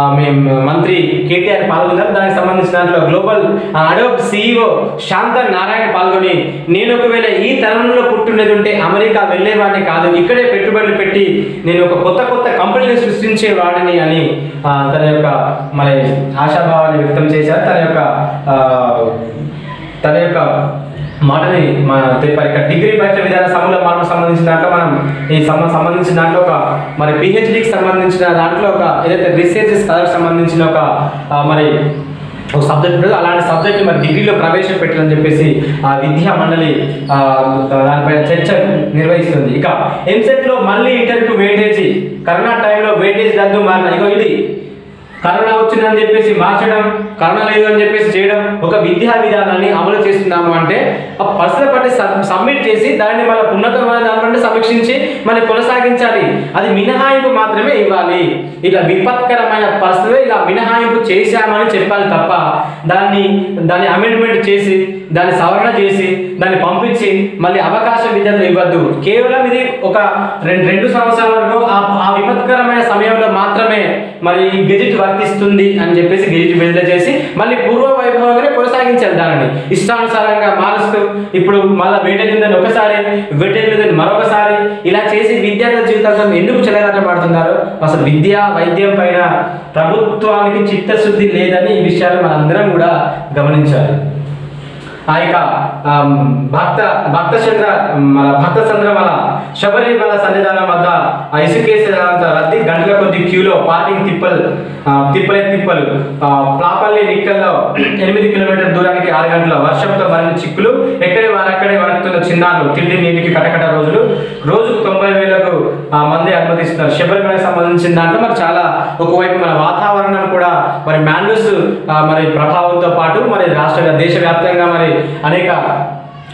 మంత్రి కేటీఆర్ పాల్గొన్నారు. దానికి సంబంధించిన దాంట్లో global Adobe CEO Shantanu Narayan పాల్గొని నేను ఒకవేళ ఈ తరుణంలో పుట్టినది ఉంటే అమెరికా వెళ్ళేవాడిని కాదు ఇక్కడే పెట్టుబడులు పెట్టి నేను ఒక కొత్త కొత్త కంపెనీని సృష్టించేవాడిని అని తన యొక్క మరి ఆశాభావాన్ని వ్యక్తం చేశారు. తన యొక్క తన యొక్క మాటని మన తెలిపారు. ఇక్కడ డిగ్రీ పరీక్ష విధాన సమూల మార్పు సంబంధించిన దాంట్లో మనం ఈ సంబంధించిన దాంట్లో ఒక మరి పిహెచ్డికి సంబంధించిన దాంట్లో ఒక ఏదైతే రీసెర్చ్ స్కాలర్ సంబంధించిన ఒక మరి ఒక సబ్జెక్ట్ ఉంటుంది అలాంటి సబ్జెక్ట్ మరి డిగ్రీలో ప్రవేశపెట్టాలని చెప్పేసి ఆ విద్యా మండలి దానిపై దానిపైన చర్చ నిర్వహిస్తుంది. ఇక ఎంసెట్లో మళ్ళీ ఇంటర్వ్యూ వెయిటేజీ కరోనా టైంలో వెయిటేజ్ రద్దు మారిన ఇగో ఇది. కరోనా వచ్చిందని చెప్పేసి మార్చడం కరోనా లేదు అని చెప్పేసి చేయడం ఒక విద్యా విధానాన్ని అమలు చేస్తున్నాము అంటే ఆ పర్సనల్ పట్టి సబ్మిట్ చేసి దాన్ని మన ఉన్నతమైన దాంట్లో సమీక్షించి మళ్ళీ కొనసాగించాలి. అది మినహాయింపు మాత్రమే ఇవ్వాలి. ఇలా విపత్కరమైన పరిస్థితులు ఇలా మినహాయింపు చేశామని చెప్పాలి తప్ప దాన్ని దాన్ని అమెండ్మెంట్ చేసి దాన్ని సవరణ చేసి దాన్ని పంపించి మళ్ళీ అవకాశం విద్యార్థులు ఇవ్వద్దు. కేవలం ఇది ఒక రెండు రెండు సంవత్సరాల వరకు ఆ విపత్కరమైన సమయంలో మాత్రమే మరి ఈ గెజిట్ వర్తిస్తుంది అని చెప్పేసి గెజిట్ విడుదల చేసి మళ్ళీ పూర్వ వైభవంగానే కొనసాగించాలి దానిని. ఇష్టానుసారంగా మారుస్తూ ఇప్పుడు మళ్ళీ వెయిటేజ్ ఉందని ఒకసారి వేట ఉందని మరొకసారి ఇలా చేసి విద్యార్థుల జీవితాంతం ఎందుకు చెలగాట పడుతున్నారు? అసలు విద్య వైద్యం పైన ప్రభుత్వానికి చిత్తశుద్ధి లేదని ఈ విషయాలు మనందరం కూడా గమనించాలి. ఆ యొక్క భక్త భక్త చంద్ర మన భక్త చంద్రమల శబరిమల సన్నిధానం వద్ద ఆ రద్దీ గంటల కొద్ది క్యూలో పార్కింగ్ తిప్పలు తిప్పలే తిప్పలు. ప్లాపల్లి నిక్కల్లో ఎనిమిది కిలోమీటర్ దూరానికి ఆరు గంటల వర్షంతో మరిన్ని చిక్కులు ఎక్కడే వారక్కడే వణుకుతున్న చిన్నాలు తిండి నీటికి కటకట రోజులు. రోజుకు తొంభై మంది అనుమతిస్తున్నారు. శబరిమల సంబంధించిన దాంట్లో మరి చాలా ఒకవైపు మన వాతావరణం కూడా మరి మ్యాండూస్ మరి ప్రభావంతో పాటు మరి రాష్ట్ర దేశవ్యాప్తంగా మరి అనేక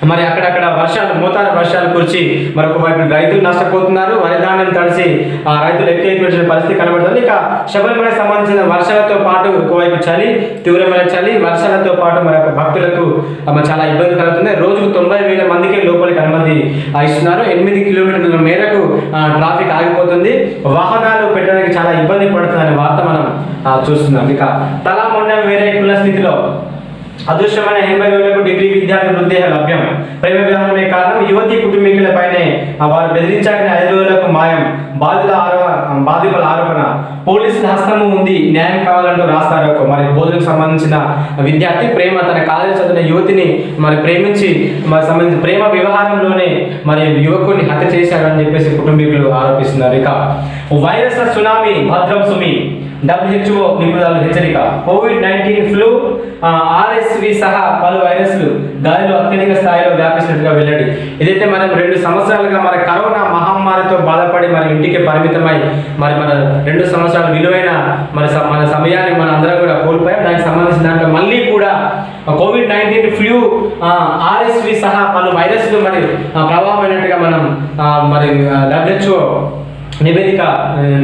మరి అక్కడక్కడ వర్షాలు మోతారు వర్షాలు కురిచి మరొక వైపు రైతులు నష్టపోతున్నారు. వరి ధాన్యం తడిసి ఆ రైతులు ఎక్కేసిన పరిస్థితి కనబడుతుంది. ఇక శబరిమల సంబంధించిన వర్షాలతో పాటు ఒకవైపు చలి తీవ్రమైన చలి వర్షాలతో పాటు మరి భక్తులకు చాలా ఇబ్బంది కలుగుతుంది. రోజుకు తొంభై వేల మందికి లోపలికి అనుమతి ఇస్తున్నారు. ఎనిమిది కిలోమీటర్ల మేరకు ట్రాఫిక్ ఆగిపోతుంది. వాహనాలు పెట్టడానికి చాలా ఇబ్బంది పడుతుందనే వార్త మనం చూస్తున్నాం. ఇక తలా మొండం వేరే కుల స్థితిలో అదృశ్యమైన ఎనభై వేలకు డిగ్రీ విద్యార్థి మృతదేహ లభ్యం. ప్రేమ వివాహమే కారణం యువతి కుటుంబీకులపైనే వారు బెదిరించాకని ఐదు రోజులకు మాయం. బాధితుల ఆరో బాధితుల ఆరోపణ. పోలీసుల హస్తము ఉంది న్యాయం కావాలంటూ రాస్తారు. మరి బోధనకు సంబంధించిన విద్యార్థి ప్రేమ తన కాలేజీ చదివిన యువతిని మరి ప్రేమించి మరి సంబంధించిన ప్రేమ వ్యవహారంలోనే మరి యువకుని హత్య చేశారని చెప్పేసి కుటుంబీకులు ఆరోపిస్తున్నారు. ఇక వైరస్ల సునామీ భద్రం సుమి. డబ్ల్యూహెచ్ఓ నిపుణుల హెచ్చరిక. కోవిడ్ నైన్టీన్ ఫ్లూ ఆర్ఎస్వి సహా పలు వైరస్లు గాలిలో అత్యధిక స్థాయిలో వ్యాపిస్తున్నట్టుగా వెళ్ళండి ఇదైతే మనం రెండు సంవత్సరాలుగా మన కరోనా మహమ్మారితో బాధపడి మన ఇంటికి పరిమితమై మరి మన రెండు సంవత్సరాల విలువైన మన మన సమయాన్ని మన అందరం కూడా కోల్పోయాం. దానికి సంబంధించిన దాంట్లో మళ్ళీ కూడా కోవిడ్ నైన్టీన్ ఫ్లూ ఆర్ఎస్వి సహా పలు వైరస్లు మరి ప్రభావం ప్రభావమైనట్టుగా మనం మరి డబ్ల్యూహెచ్ఓ నివేదిక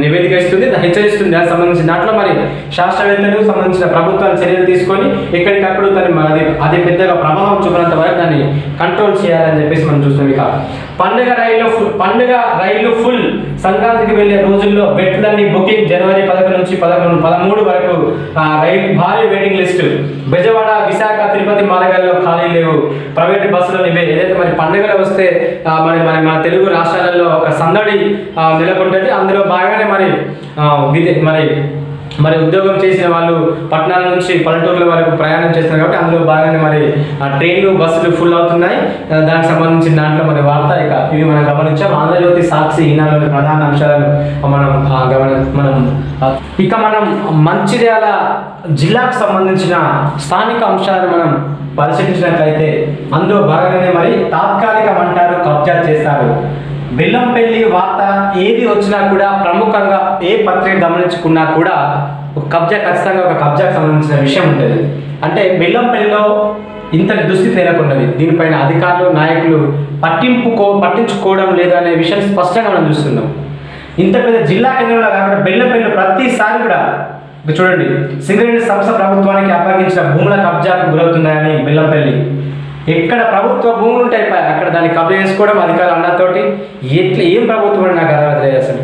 నివేదిక ఇస్తుంది హెచ్చరిస్తుంది. దానికి సంబంధించిన దాంట్లో మరి శాస్త్రవేత్తలు సంబంధించిన ప్రభుత్వాలు చర్యలు తీసుకొని ఎక్కడికప్పుడు దాన్ని అది అది పెద్దగా ప్రభావం చూపినంత వరకు దాన్ని కంట్రోల్ చేయాలని చెప్పేసి మనం చూస్తున్నాం ఇక. పండుగ రైలు ఫుల్ పండుగ రైలు ఫుల్ సంక్రాంతికి వెళ్ళే రోజుల్లో బెట్లన్నీ బుకింగ్ జనవరి పదకొండు నుంచి పదకొండు పదమూడు వరకు రైలు భారీ వెయిటింగ్ లిస్ట్. బెజవాడ విశాఖ తిరుపతి మార్గాల్లో ఖాళీ లేవు. ప్రైవేట్ బస్సులు ఇవే. ఏదైతే మరి పండుగలు వస్తే మరి మరి మన తెలుగు రాష్ట్రాలలో ఒక సందడి ఆ, ఉంటుంది. అందులో బాగానే మరి మరి మరి ఉద్యోగం చేసిన వాళ్ళు పట్టణాల నుంచి పల్లెటూరుల వరకు ప్రయాణం చేస్తున్నారు కాబట్టి అందులో బాగానే మరి ఆ ట్రైన్లు బస్సులు ఫుల్ అవుతున్నాయి. దానికి సంబంధించిన దాంట్లో మరి వార్త ఇక ఇవి మనం గమనించాం. ఆంధ్రజ్యోతి సాక్షి ఈనాడు ప్రధాన అంశాలను మనం గమన మనం ఇక మనం మంచిర్యాల జిల్లాకు సంబంధించిన స్థానిక అంశాలను మనం పరిశీలించినట్లయితే అందులో భాగంగానే మరి తాత్కాలిక అంటారు కబ్జా చేస్తారు బెల్లంపల్లి వార్త ఏది వచ్చినా కూడా ప్రముఖంగా ఏ పత్రిక గమనించుకున్నా కూడా ఒక కబ్జా ఖచ్చితంగా ఒక కబ్జాకు సంబంధించిన విషయం ఉంటుంది. అంటే బెల్లంపల్లిలో ఇంతటి దుస్థితి నెలకొన్నది. దీనిపైన అధికారులు నాయకులు పట్టింపుకో పట్టించుకోవడం లేదనే విషయం స్పష్టంగా మనం చూస్తున్నాం. ఇంత పెద్ద జిల్లా కేంద్రంలో కాకుండా బెల్లంపల్లిలో ప్రతిసారి కూడా చూడండి సింగరేణి సంస్థ ప్రభుత్వానికి అప్పగించిన భూముల కబ్జాకు గురవుతున్నాయని బెల్లంపల్లి ఎక్కడ ప్రభుత్వ భూములు ఉంటాయి అక్కడ దాన్ని కబ్జా చేసుకోవడం అధికారులు అన్నతోటి ఎట్లా ఏం ప్రభుత్వం అని నాకు అర్థమవుతుంది అసలు.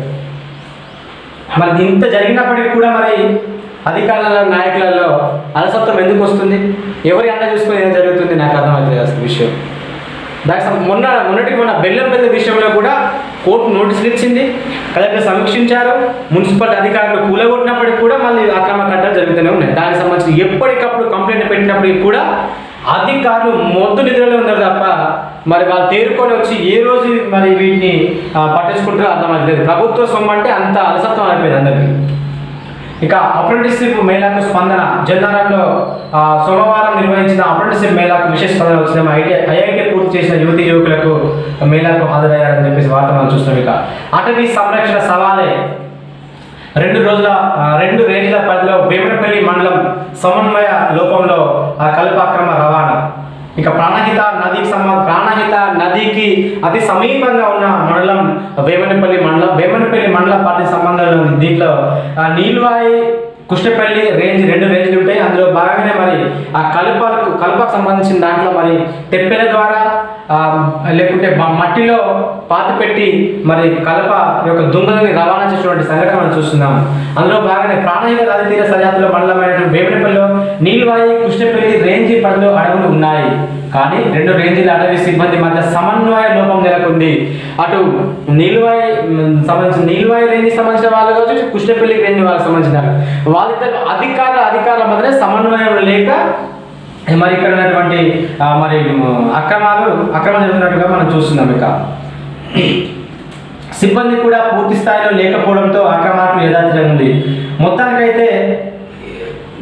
మరి ఇంత జరిగినప్పటికీ కూడా మరి అధికారుల నాయకులలో అలసత్వం ఎందుకు వస్తుంది? ఎవరి అండ చూసుకుని ఏం జరుగుతుంది? నాకు అర్థమవుతుంది అసలు విషయం. దానికి మొన్న మొన్నటికి మొన్న బెల్లం పెద్ద విషయంలో కూడా కోర్టు నోటీసులు ఇచ్చింది. కలెక్టర్ సమీక్షించారు. మున్సిపల్ అధికారులు కూలగొట్టినప్పటికి కూడా మళ్ళీ అక్రమ కట్టాలు జరుగుతూనే ఉన్నాయి. దానికి సంబంధించి ఎప్పటికప్పుడు కంప్లైంట్ పెట్టినప్పటికి కూడా అధికారులు మొద్దు నిద్రలో ఉన్నారు తప్ప మరి వాళ్ళు తేరుకొని వచ్చి ఏ రోజు మరి వీటిని పట్టించుకుంటారో అర్థమవుతలేదు ప్రభుత్వ సొమ్ము అంటే అంత అలసత్వం అయిపోయింది అందరికీ. ఇక అప్రెంటిస్షిప్ మేళాకు స్పందన. జన్నారంలో సోమవారం నిర్వహించిన అప్రెంటిస్షిప్ మేళాకు విశేష స్పందన వచ్చిన ఐటీ ఐఐటీ పూర్తి చేసిన యువతి యువకులకు మేళాకు హాజరయ్యారని చెప్పేసి వార్త మనం చూస్తున్నాం ఇక. అటవీ సంరక్షణ సవాలే. రెండు రోజుల రెండు రేంజ్ల పరిధిలో భీమనపల్లి మండలం సమన్వయ లోపంలో ఆ కలుపు అక్రమ రవాణా. ఇక ప్రాణహిత నదికి సంబంధ ప్రాణహిత నదికి అతి సమీపంగా ఉన్న మండలం వేమనపల్లి మండలం వేమనపల్లి మండల పార్టీ సంబంధంలో దీంట్లో నీల్వాయి కృష్ణపల్లి రేంజ్ రెండు రేంజ్లు ఉంటాయి. అందులో భాగంగానే మరి ఆ కలుపకు కలుపకు సంబంధించిన దాంట్లో మరి తెప్పెల ద్వారా లేకుంటే మట్టిలో పాతి పెట్టి మరి కలప యొక్క దుంగలని రవాణా చేసినటువంటి సంఘటన మనం చూస్తున్నాం. అందులో భాగంగానే ప్రాణహిత నది తీర సరిహద్దులో మండలమైనటువంటి వేమనపల్లిలో నీల్వాయి కృష్ణపల్లి రేంజి పనులు అడవులు ఉన్నాయి. కానీ రెండు రేంజీల అటవీ సిబ్బంది మధ్య సమన్వయ లోపం నెలకొంది. అటు నీల్వాయి సంబంధించిన నీల్వాయి రేంజ్ సంబంధించిన వాళ్ళు కావచ్చు కృష్ణపల్లి రేంజ్ వాళ్ళకి సంబంధించిన వాళ్ళు. వాళ్ళిద్దరు అధికారుల అధికారుల మధ్య సమన్వయం లేక మరి ఇక్కడ ఉన్నటువంటి మరి అక్రమాలు అక్రమం జరుగుతున్నట్టుగా మనం చూస్తున్నాం ఇక. సిబ్బంది కూడా పూర్తి స్థాయిలో లేకపోవడంతో అక్రమాలకు యథార్థం ఉంది. మొత్తానికైతే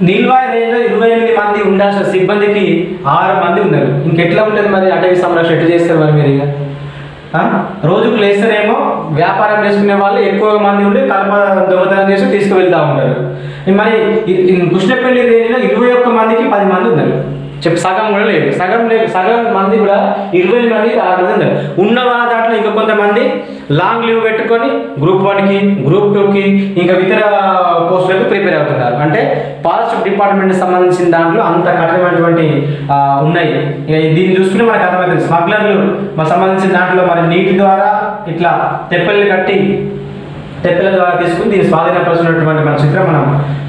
నీల్వాయి రేంజ్లో ఇరవై ఎనిమిది మంది ఉండాల్సిన సిబ్బందికి ఆరు మంది ఉన్నారు. ఇంకెట్లా ఉంటుంది మరి అటవీ సంరక్షణ ఎట్లా చేస్తారు మరి మీరు ఇక? రోజుకు లేస్తేనేమో వ్యాపారం చేసుకునే వాళ్ళు ఎక్కువ మంది ఉండి కలప దొంగతనం చేసి తీసుకువెళ్తా ఉంటారు మరి కృష్ణపల్లి రేంజ్లో ఇరవై ఒక్క మందికి పది మంది ఉన్నారు. చెప్పు సగం కూడా లేదు. సగం లేదు. సగం మంది కూడా ఇరవై ఆరు మంది ఉన్నారు. ఉన్న వాళ్ళ దాంట్లో ఇంకా కొంతమంది లాంగ్ లీవ్ పెట్టుకొని గ్రూప్ వన్కి గ్రూప్ టూకి ఇంకా ఇతర పోస్టులకు ప్రిపేర్ అవుతున్నారు. అంటే ఫారెస్ట్ డిపార్ట్మెంట్ సంబంధించిన దాంట్లో అంత కఠినమైనటువంటి ఉన్నాయి. ఇక దీన్ని చూసుకుని మనకు అర్థమవుతుంది. స్మగ్లర్లు మాకు సంబంధించిన దాంట్లో మరి నీటి ద్వారా ఇట్లా తెప్పల్ని కట్టి తెప్పల ద్వారా తీసుకుని దీన్ని స్వాధీనపరుచున్నటువంటి మన చిత్రం మనం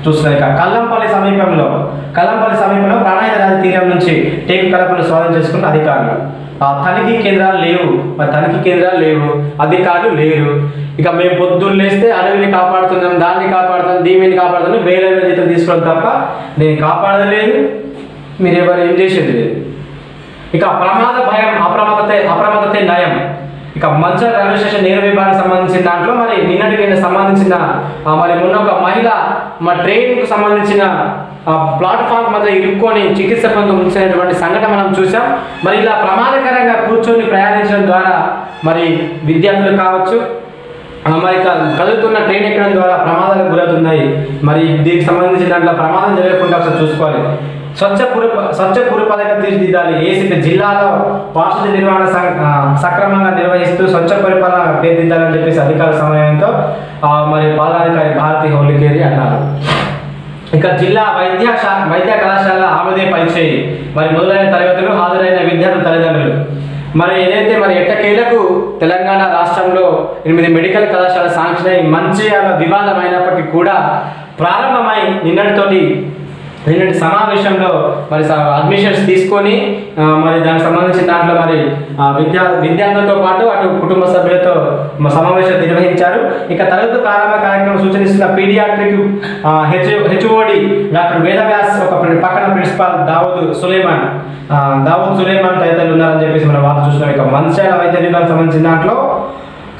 చూస్తున్నాం. ఇక కల్లంపల్లి సమీపంలో కల్లంపల్లి సమీపంలో ప్రాణాయుధ నది తీరం నుంచి టేకు కలపను స్వాధీనం చేసుకున్న అధికారులు. ఆ తనిఖీ కేంద్రాలు లేవు. మరి తనిఖీ కేంద్రాలు లేవు. అధికారులు లేరు. ఇక మేము పొద్దున్న లేస్తే అడవిని కాపాడుతున్నాం దాన్ని కాపాడుతున్నాం దీవిని కాపాడుతున్నాం వేల వేల జీతం తీసుకోవడం తప్ప నేను కాపాడలేదు. మీరు ఎవరు ఏం చేసేది? లేదు ఇక ప్రమాద భయం అప్రమత్తతే అప్రమత్తతే నయం ఇక మంచల్ రైల్వే స్టేషన్ నేర విభాగానికి సంబంధించిన దాంట్లో మరి నిన్నటి నిన్న సంబంధించిన మరి మొన్న ఒక మహిళ మా ట్రైన్కు సంబంధించిన ప్లాట్ఫామ్ మధ్య ఇరుక్కొని చికిత్స పొందు ఉంచినటువంటి సంఘటన మనం చూసాం మరి ఇలా ప్రమాదకరంగా కూర్చొని ప్రయాణించడం ద్వారా మరి విద్యార్థులు కావచ్చు మరి కదులుతున్న ట్రైన్ ఎక్కడం ద్వారా ప్రమాదాలకు గురవుతున్నాయి. మరి దీనికి సంబంధించిన దాంట్లో ప్రమాదం జరగకుండా ఒకసారి చూసుకోవాలి. స్వచ్ఛ పుర స్వచ్ఛ పురపాలక తీర్చిదిద్దాలి. ఏసీపీ జిల్లాలో పారిశుద్ధ్య నిర్వహణ సక్రమంగా నిర్వహిస్తూ స్వచ్ఛ పరిపాలన తీర్చిదిద్దాలని చెప్పేసి అధికారుల సమయంతో మరి పాలనాధికారి భారతి హోలికేరి అన్నారు. ఇక జిల్లా వైద్య శా వైద్య కళాశాల ఆమెదే పైచేయి మరి మొదలైన తరగతులు హాజరైన విద్యార్థుల తల్లిదండ్రులు. మరి ఏదైతే మరి ఎట్టకేలకు తెలంగాణ రాష్ట్రంలో ఎనిమిది మెడికల్ కళాశాల శాంక్షన్ అయి మంచి వివాదమైనప్పటికీ కూడా ప్రారంభమై నిన్నటితోటి నిన్నటి సమావేశంలో మరి స- అడ్మిషన్స్ తీసుకొని మరి దానికి సంబంధించిన దాంట్లో మరి విద్యా విద్యార్థులతో పాటు అటు కుటుంబ సభ్యులతో సమావేశం నిర్వహించారు. ఇక తరగతి ప్రారంభ కార్యక్రమం సూచనిస్తున్న pediatric H HOD doctor Vedavyas ఒక పక్కన ప్రిన్సిపాల్ దావుద్ సులేమాన్. దావుద్ సులేమాన్ తదితరులు ఉన్నారని చెప్పేసి మనం వార్త చూస్తున్నాం. ఇక మంచాల వైద్య విభాగం సంబంధించిన దాంట్లో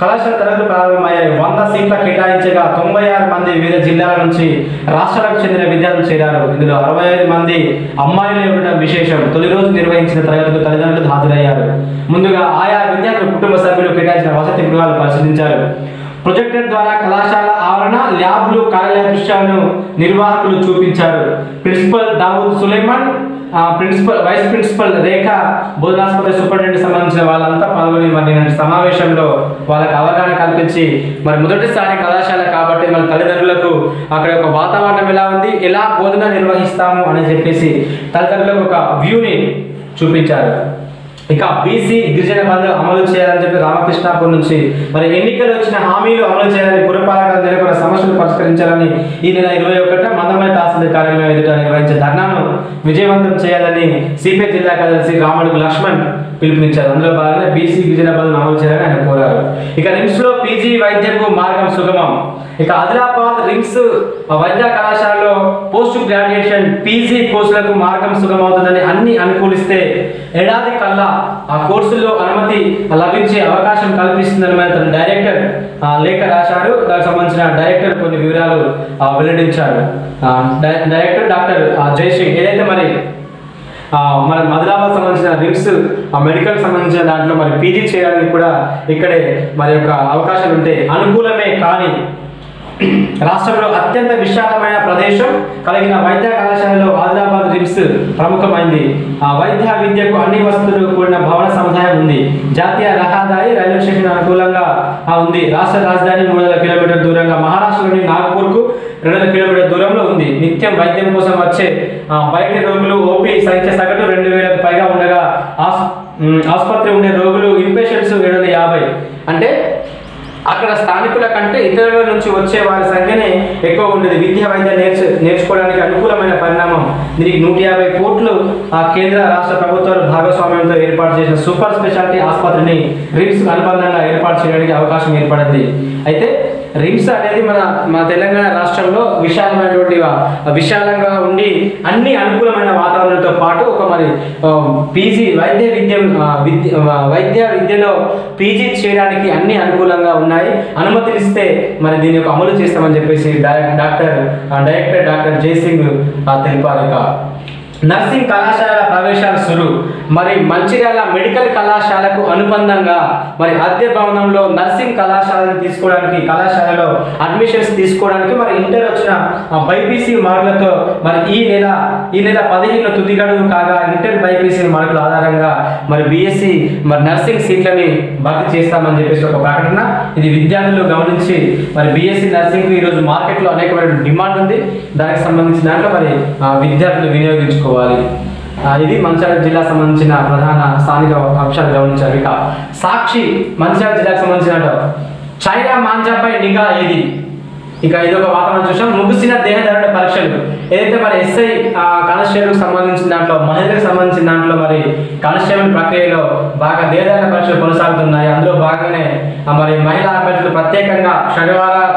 కళాశాల తరగతులు ప్రారంభమయ్యాయి వంద సీట్ల కేటాయించగా తొంభై ఆరు మంది వివిధ జిల్లాల నుంచి రాష్ట్రాలకు చెందిన విద్యార్థులు చేరారు. ఇందులో అరవై ఐదు మంది అమ్మాయిలు ఉండడం విశేషం. తొలి రోజు నిర్వహించిన తరగతులకు తల్లిదండ్రులు హాజరయ్యారు. ముందుగా ఆయా విద్యార్థుల కుటుంబ సభ్యులు కేటాయించిన వసతి గృహాలు పరిశీలించారు. ప్రొజెక్టర్ ద్వారా కళాశాల ఆవరణ ల్యాబ్లు కార్యాలయ దృశ్యాలను నిర్వాహకులు చూపించారు. Principal Dawood Suleman principal vice principal Rekha బోధనాస్పత్రి superintendent సంబంధించిన వాళ్ళంతా పాల్గొని మరి సమావేశంలో వాళ్ళకి అవగాహన కల్పించి మరి మొదటిసారి కళాశాల కాబట్టి మన తల్లిదండ్రులకు అక్కడ ఒక వాతావరణం ఎలా ఉంది ఎలా బోధన నిర్వహిస్తాము అని చెప్పేసి తల్లిదండ్రులకు ఒక వ్యూని చూపించారు. ఇక బీసీ గిరిజన బంధు అమలు చేయాలని చెప్పి రామకృష్ణాపూర్ నుంచి మరి ఎన్నికలు వచ్చిన హామీలు అమలు చేయాలని పురపాలక నెలకొన్న సమస్యలు పరిష్కరించాలని ఈ నెల ఇరవై ఒకట మందమరి తహసీల్దార్ కార్యాలయం ఎదుట నిర్వహించే ధర్నాను విజయవంతం చేయాలని సిపిఐ జిల్లా కార్యదర్శి రాముడు లక్ష్మణ్ పిలుపునిచ్చారు. అందులో భాగంగా బీసీ గిరిజన బంధును అమలు చేయాలని ఆయన కోరారు. ఇక రిమ్స్లో పీజీ వైద్యకు మార్గం సుగమం. ఇక ఆదిలాబాద్ రిమ్స్ వైద్య కళాశాలలో పోస్ట్ గ్రాడ్యుయేషన్ పీజీ కోర్సులకు మార్గం సుగమవుతుందని అన్ని అనుకూలిస్తే ఏడాది కల్లా ఆ కోర్సుల్లో అనుమతి లభించే అవకాశం కల్పిస్తుందని మరి తన డైరెక్టర్ లేఖ రాశారు. దానికి సంబంధించిన డైరెక్టర్ కొన్ని వివరాలు వెల్లడించాడు వెల్లడించారు. డై- డైరెక్టర్ డాక్టర్ జయసింగ్ ఏదైతే మరి మన మదిలాబాద్ సంబంధించిన రిమ్స్ ఆ మెడికల్ సంబంధించిన దాంట్లో మరి పీజీ చేయడానికి కూడా ఇక్కడే మరి యొక్క అవకాశాలు ఉంటే అనుకూలమే కానీ రాష్ట్రంలో అత్యంత విశాలమైన ప్రదేశం కలిగిన వైద్య కళాశాలలో ఆదిలాబాద్ రిమ్స్ ప్రముఖమైంది. ఆ వైద్య విద్యకు అన్ని వసతులు కూడిన భవన సముదాయం ఉంది. జాతీయ రహదారి రైల్వే స్టేషన్ అనుకూలంగా ఉంది. రాష్ట్ర రాజధాని మూడు వందల కిలోమీటర్ దూరంగా మహారాష్ట్రలోని నాగపూర్కు రెండు వందల కిలోమీటర్ దూరంలో ఉంది. నిత్యం వైద్యం కోసం వచ్చే బయటి రోగులు ఓపీ సంఖ్య సగటు రెండు వేలకు పైగా ఉండగా ఆస్- ఆసుపత్రి ఉండే రోగులు ఇన్పేషెంట్స్ ఏడు వందల యాభై. అంటే అక్కడ స్థానికుల కంటే ఇతరుల నుంచి వచ్చే వారి సంఖ్యనే ఎక్కువ ఉండేది. విద్యా వైద్య నేర్చు నేర్చుకోవడానికి అనుకూలమైన పరిణామం. దీనికి నూట యాభై కోట్లు ఆ కేంద్ర రాష్ట్ర ప్రభుత్వాలు భాగస్వామ్యంతో ఏర్పాటు చేసిన సూపర్ స్పెషాలిటీ ఆసుపత్రిని రిమ్స్ అనుబంధంగా ఏర్పాటు చేయడానికి అవకాశం ఏర్పడింది. అయితే రిమ్స్ అనేది మన మన తెలంగాణ రాష్ట్రంలో విశాలమైనటువంటి విశాలంగా ఉండి అన్ని అనుకూలమైన వాతావరణంతో పాటు ఒక మరి పీజీ వైద్య విద్య విద్య వైద్య విద్యలో పీజీ చేయడానికి అన్ని అనుకూలంగా ఉన్నాయి. అనుమతినిస్తే మరి దీని యొక్క అమలు చేస్తామని చెప్పేసి డాక్టర్ డైరెక్టర్ డాక్టర్ జయసింగ్ తెలిపారు ఇక. నర్సింగ్ కళాశాల ప్రవేశాలు సురు. మరి మంచిర్యాల మెడికల్ కళాశాలకు అనుబంధంగా మరి అద్దె భవనంలో నర్సింగ్ కళాశాలను తీసుకోవడానికి కళాశాలలో అడ్మిషన్స్ తీసుకోవడానికి మరి ఇంటర్ వచ్చిన బైపీసీ మార్కులతో మరి ఈ నెల ఈ నెల పదిహేను తుది గడువు కాగా ఇంటర్ బైపీసీ మార్కుల ఆధారంగా మరి బీఎస్సీ మరి నర్సింగ్ సీట్లని భర్తీ చేస్తామని చెప్పేసి ఒక ప్రకటన. ఇది విద్యార్థులు గమనించి మరి బీఎస్సీ నర్సింగ్ ఈరోజు మార్కెట్లో అనేకమైన డిమాండ్ ఉంది. దానికి సంబంధించిన దాంట్లో మరి విద్యార్థులు వినియోగించుకోవాలి. ఇది మంచిర్యాల జిల్లా సంబంధించిన ప్రధాన స్థానిక అంశాలు గమనించారు. ఇక సాక్షి మంచిర్యాల జిల్లాకు సంబంధించిన చైనా మాంజాపై నిఘా ఏది? ఇక ఇది ఒక వాతావరణం చూసాం. ముగిసిన దేహదారుడ పరీక్షలు. ఏదైతే మరి ఎస్ఐ కానిస్టేబుల్ సంబంధించిన దాంట్లో మహిళలకు సంబంధించిన దాంట్లో మరి కానిస్టేబుల్ ప్రక్రియలో బాగా దేహదారుడ పరీక్షలు కొనసాగుతున్నాయి. అందులో భాగంగానే మరి మహిళా అభ్యర్థులు ప్రత్యేకంగా శనివారం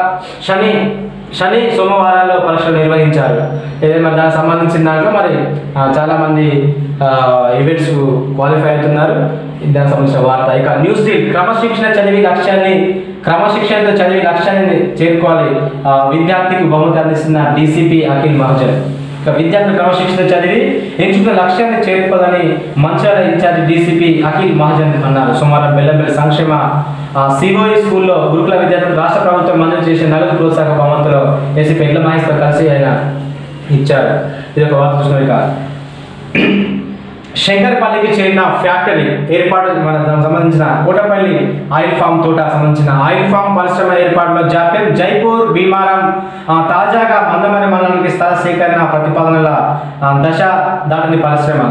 శని శని సోమవారాల్లో పరీక్షలు నిర్వహించారు. ఏదైనా మరి దానికి సంబంధించిన దాంట్లో మరి చాలామంది ఈవెంట్స్ క్వాలిఫై అవుతున్నారు. దానికి సంబంధించిన వార్త. ఇక న్యూస్ డీల్ క్రమశిక్షణ చదివి లక్ష్యాన్ని క్రమశిక్షణతో చదివి లక్ష్యాన్ని చేరుకోవాలి. ఆ, విద్యార్థికి బహుమతి అందిస్తున్న డీసీపీ అఖిల్ మహాజన్. ఇక విద్యార్థులు క్రమశిక్షణ చదివి ఎంచుకున్న లక్ష్యాన్ని చేరుకోవాలని మంచాల ఇన్ఛార్జ్ డీసీపీ అఖిల్ మహాజన్ అన్నారు. సోమవారం బెల్లంపల్లి సంక్షేమ సిఓఈ స్కూల్లో గురుకుల విద్యార్థులు రాష్ట్ర ప్రభుత్వం మంజూరు చేసిన నగదు ప్రోత్సాహక బహుమతులు ఏసీపీ ఇళ్ళ మహేష్తో కలిసి ఆయన ఇచ్చారు. ఇది ఒక వార్త చూసిన ఇక. శంకర్పల్లికి చేరిన ఫ్యాక్టరీ ఏర్పాటు మన దానికి సంబంధించిన కోటపల్లి ఆయిల్ ఫామ్ తోట సంబంధించిన ఆయిల్ ఫామ్ పరిశ్రమ ఏర్పాటులో జాప్యం. జైపూర్ భీమారం తాజాగా మందమని మండలానికి స్థల సేకరణ ప్రతిపాదనల దశ దాటిని పరిశ్రమ.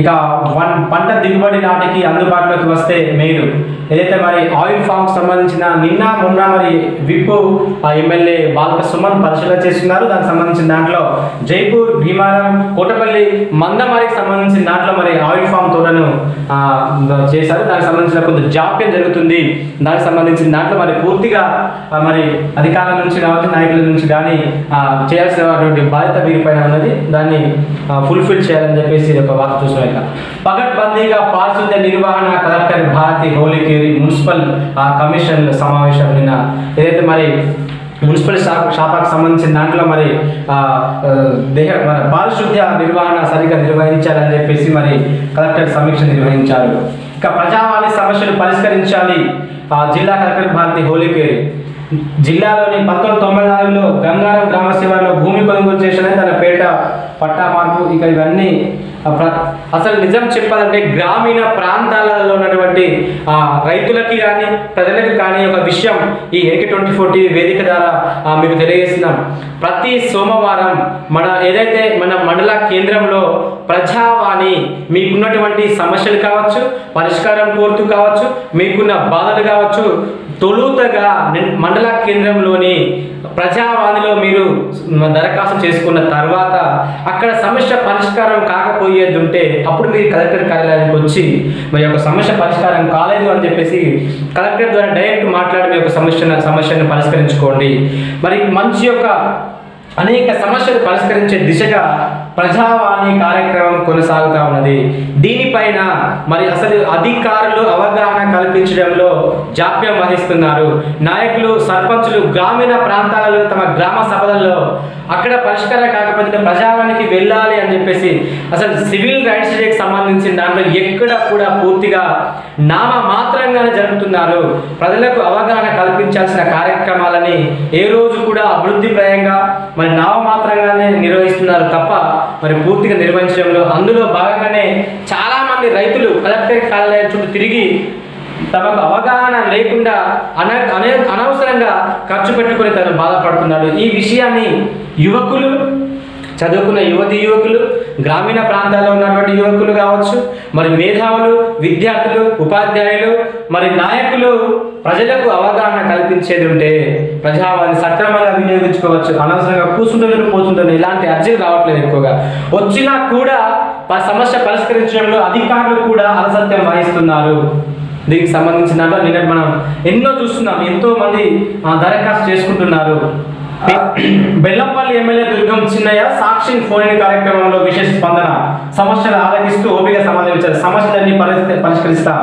ఇక వన్ పంట దిగుబడి నాటికి అందుబాటులోకి వస్తే మేలు. ఏదైతే మరి ఆయిల్ ఫామ్కి సంబంధించిన నిన్న మొన్న మరి విప్పు ఎమ్మెల్యే బాలక సుమన్ పరిశీలన చేస్తున్నారు. దానికి సంబంధించిన దాంట్లో జైపూర్ భీమారం కోటపల్లి మందమారికి సంబంధించిన దాంట్లో మరి ఆయిల్ ఫామ్ తోటను చేశారు. దానికి సంబంధించిన కొంత జాప్యం జరుగుతుంది. దానికి సంబంధించిన దాంట్లో మరి పూర్తిగా మరి అధికారుల నుంచి కావచ్చు నాయకుల నుంచి కానీ చేయాల్సినటువంటి బాధ్యత వీరిపైన ఉన్నది. దాన్ని ఫుల్ఫిల్ చేయాలని చెప్పేసి ఇది ఒక వార్త చూసిన పగడ్బందీగా పారిశుద్ధ్య నిర్వహణ కలెక్టర్ భారతి హోలికేరి మున్సిపల్ ఆ, కమిషన్ సమావేశం నిన్న ఏదైతే మరి మున్సిపల్ షాప్ షాపాకు సంబంధించిన దాంట్లో మరి దేహ మన పారిశుద్ధ్య నిర్వహణ సరిగ్గా నిర్వహించాలని చెప్పేసి మరి కలెక్టర్ సమీక్ష నిర్వహించారు. ఇక ప్రజావాణి సమస్యలు పరిష్కరించాలి ఆ, జిల్లా కలెక్టర్ భారతి హోలికేరి. జిల్లాలోని పంతొమ్మిది తొంభై నాలుగులో గంగారం గ్రామ శివార్లో భూమి కొనుగోలు చేసిన తన పేట పట్టా మార్పు ఇక ఇవన్నీ అసలు నిజం చెప్పాలంటే గ్రామీణ ప్రాంతాలలో ఉన్నటువంటి ఆ, రైతులకి కానీ ప్రజలకు కానీ ఒక విషయం ఈ ఏకే ట్వంటీ ఫోర్ టీవీ వేదిక ద్వారా మీకు తెలియజేస్తున్నాం. ప్రతి సోమవారం మన ఏదైతే మన మండల కేంద్రంలో ప్రజావాణి మీకున్నటువంటి సమస్యలు కావచ్చు పరిష్కారం కోరుతూ కావచ్చు మీకున్న బాధలు కావచ్చు తొలుతగా మండల కేంద్రంలోని ప్రజావాణిలో మీరు దరఖాస్తు చేసుకున్న తర్వాత అక్కడ సమస్య పరిష్కారం కాకపోయేది ఉంటే అప్పుడు మీరు కలెక్టర్ కార్యాలయానికి వచ్చి మీ యొక్క సమస్య పరిష్కారం కాలేదు అని చెప్పేసి కలెక్టర్ ద్వారా డైరెక్ట్ మాట్లాడి మీ యొక్క సమస్యను సమస్యను పరిష్కరించుకోండి. మరి మంచి యొక్క అనేక సమస్యలు పరిష్కరించే దిశగా ప్రజావాణి కార్యక్రమం కొనసాగుతా ఉన్నది. దీనిపైన మరి అసలు అధికారులు అవగాహన కల్పించడంలో జాప్యం వహిస్తున్నారు. నాయకులు సర్పంచులు గ్రామీణ ప్రాంతాలలో తమ గ్రామ సభలలో అక్కడ పరిష్కారం కాకపోతే ప్రజావానికి వెళ్ళాలి అని చెప్పేసి అసలు సివిల్ రైట్స్ డేకి సంబంధించిన దాంట్లో ఎక్కడ కూడా పూర్తిగా నామ మాత్రంగానే జరుపుతున్నారు ప్రజలకు అవగాహన కల్పించాల్సిన కార్యక్రమాలని ఏ రోజు కూడా అభివృద్ధి ప్రయంగా మరి నామమాత్రంగానే నిర్వహిస్తున్నారు తప్ప మరి పూర్తిగా నిర్వహించడంలో అందులో భాగంగానే చాలామంది రైతులు కలెక్టర్ కార్యాలయం చుట్టూ తిరిగి తమకు అవగాహన లేకుండా అన అనే అనవసరంగా ఖర్చు పెట్టుకొని తను బాధపడుతున్నాడు ఈ విషయాన్ని యువకులు చదువుకున్న యువతి యువకులు గ్రామీణ ప్రాంతాల్లో ఉన్నటువంటి యువకులు కావచ్చు మరి మేధావులు విద్యార్థులు ఉపాధ్యాయులు మరి నాయకులు ప్రజలకు అవగాహన కల్పించేది ఉంటే ప్రజావాణి సక్రమంగా వినియోగించుకోవచ్చు. అనవసరంగా కూర్చుంటున్నారు పోతుంటారు ఇలాంటి అర్జీలు రావట్లేదు ఎక్కువగా. వచ్చినా కూడా ఆ సమస్య పరిష్కరించడంలో అధికారులు కూడా అలసత్యం వహిస్తున్నారు. దీనికి సంబంధించిన దాంట్లో నిన్న మనం ఎన్నో చూస్తున్నాం. ఎంతో మంది దరఖాస్తు చేసుకుంటున్నారు. బెల్లంపల్లి ఎమ్మెల్యే దుర్గం చిన్నయ్య సాక్షి ఫోన్ కార్యక్రమంలో విశేష స్పందన. సమస్యలు ఆలకిస్తూ ఓపిక సమాధానించారు సమస్యలన్నీ పరిస్థితి పరిష్కరిస్తా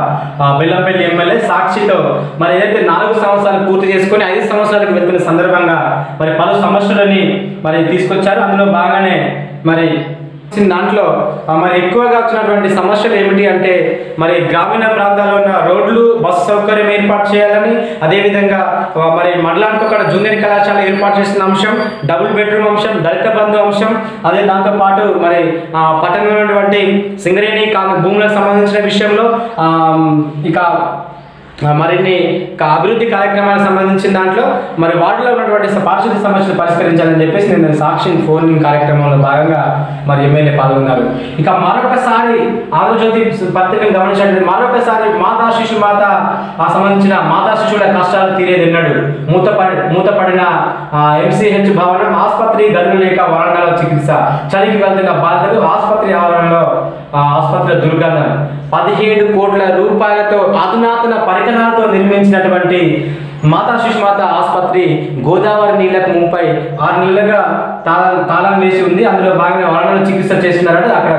ఆ, బెల్లంపల్లి ఎమ్మెల్యే సాక్షితో మరి ఏదైతే నాలుగు సంవత్సరాలు పూర్తి చేసుకుని ఐదు సంవత్సరాలకు వెళ్తున్న సందర్భంగా మరి పలు సమస్యలని మరి తీసుకొచ్చారు. అందులో బాగానే మరి దాంట్లో మరి ఎక్కువగా వచ్చినటువంటి సమస్యలు ఏమిటి అంటే మరి గ్రామీణ ప్రాంతాల్లో ఉన్న రోడ్లు బస్ సౌకర్యం ఏర్పాటు చేయాలని అదేవిధంగా మరి మండలానికి ఒక జూనియర్ కళాశాల ఏర్పాటు చేసిన అంశం డబుల్ బెడ్రూమ్ అంశం దళిత బంధు అంశం అదే దాంతోపాటు మరి పట్టణంలో ఉన్నటువంటి సింగరేణి కాను భూములకు సంబంధించిన విషయంలో ఇక మరిన్ని అభివృద్ధి కార్యక్రమాలకు సంబంధించిన దాంట్లో మరి వార్డులో ఉన్నటువంటి స- పారిశుద్ధ్య సమస్యలు పరిష్కరించాలని చెప్పేసి నేను సాక్షి ఫోన్ కార్యక్రమంలో భాగంగా మరి ఎమ్మెల్యే పాల్గొన్నారు. ఇక మరొకసారి ఆంధ్రజ్యోతి పత్రికను గమనించండి మరొకసారి మాతా శిశు మాత ఆ సంబంధించిన మాతా శిశువుల కష్టాలు తీరేది ఎన్నడు మూతపడి మూతపడిన ఎంసీహెచ్ భవనం ఆసుపత్రి గదులు లేక వరండాలో చికిత్స. చలికి వెళ్తున్న బాధితులు ఆసుపత్రి ఆవరణలో ఆ, ఆసుపత్రి దుర్గంధం. పదిహేడు కోట్ల రూపాయలతో అధునాతన పరికరాలతో నిర్మించినటువంటి మాతా శిశుమాత ఆసుపత్రి గోదావరి నీళ్ళకు ముంపై ఆరు నెలలుగా తాళం తాళం వేసి ఉంది. అందులో భాగంగా వరణలు చికిత్స చేస్తున్నారట. అక్కడ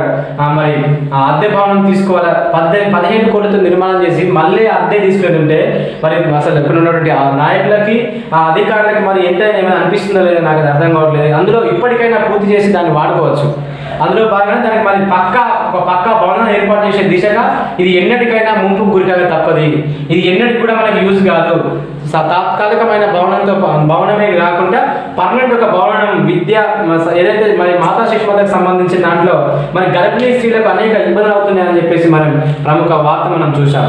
మరి ఆ అద్దె భవనం తీసుకోవాలి పద్దె పదిహేను కోట్లతో నిర్మాణం చేసి మళ్ళీ అద్దె తీసుకెళ్తుంటే మరి అసలు ఇక్కడ ఉన్నటువంటి ఆ నాయకులకి ఆ అధికారులకి మరి ఎంత ఏమైనా అనిపిస్తుందో లేదో నాకు అది అర్థం కావట్లేదు. అందులో ఇప్పటికైనా పూర్తి చేసి దాన్ని వాడుకోవచ్చు. అందులో భాగంగా దానికి మరి పక్క ఒక పక్క భవనం ఏర్పాటు చేసే దిశగా ఇది ఎన్నటికైనా ముంపు గురికాక తప్పది. ఇది ఎన్నటికి కూడా మనకి యూజ్ కాదు. తాత్కాలికమైన భవనంతో భవనమే కాకుండా పర్మనెంట్ ఒక భవనం విద్య ఏదైతే మరి మాతా శిక్షణకు సంబంధించిన దాంట్లో మరి గర్భిణీ స్త్రీలకు అనేక ఇబ్బందులు అవుతున్నాయని చెప్పేసి మనం ప్రముఖ వార్త మనం చూసాం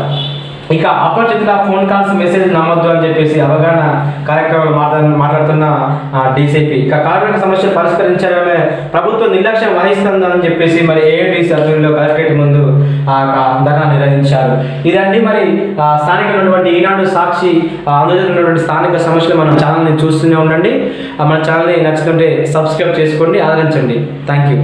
ఇక అపరిచితుల ఫోన్ కాల్స్ మెసేజ్ నమ్మొద్దు అని చెప్పేసి అవగాహన కార్యక్రమాలు మాట్లాడు మాట్లాడుతున్న డీసీపీ ఇక కార్మిక సమస్యలు పరిష్కరించడమే ప్రభుత్వం నిర్లక్ష్యం వహిస్తుందని చెప్పేసి మరి ఏఐటీసీ ఆధ్వర్యంలో కలెక్టరేట్ ముందు ధర్నా నిర్వహించారు. ఇదండి మరి స్థానిక ఉన్నటువంటి ఈనాడు సాక్షి ఆ, ఉన్నటువంటి స్థానిక సమస్యలు మన ఛానల్ని చూస్తూనే ఉండండి. మన ఛానల్ని నచ్చుతుంటే సబ్స్క్రైబ్ చేసుకోండి ఆదరించండి. Thank you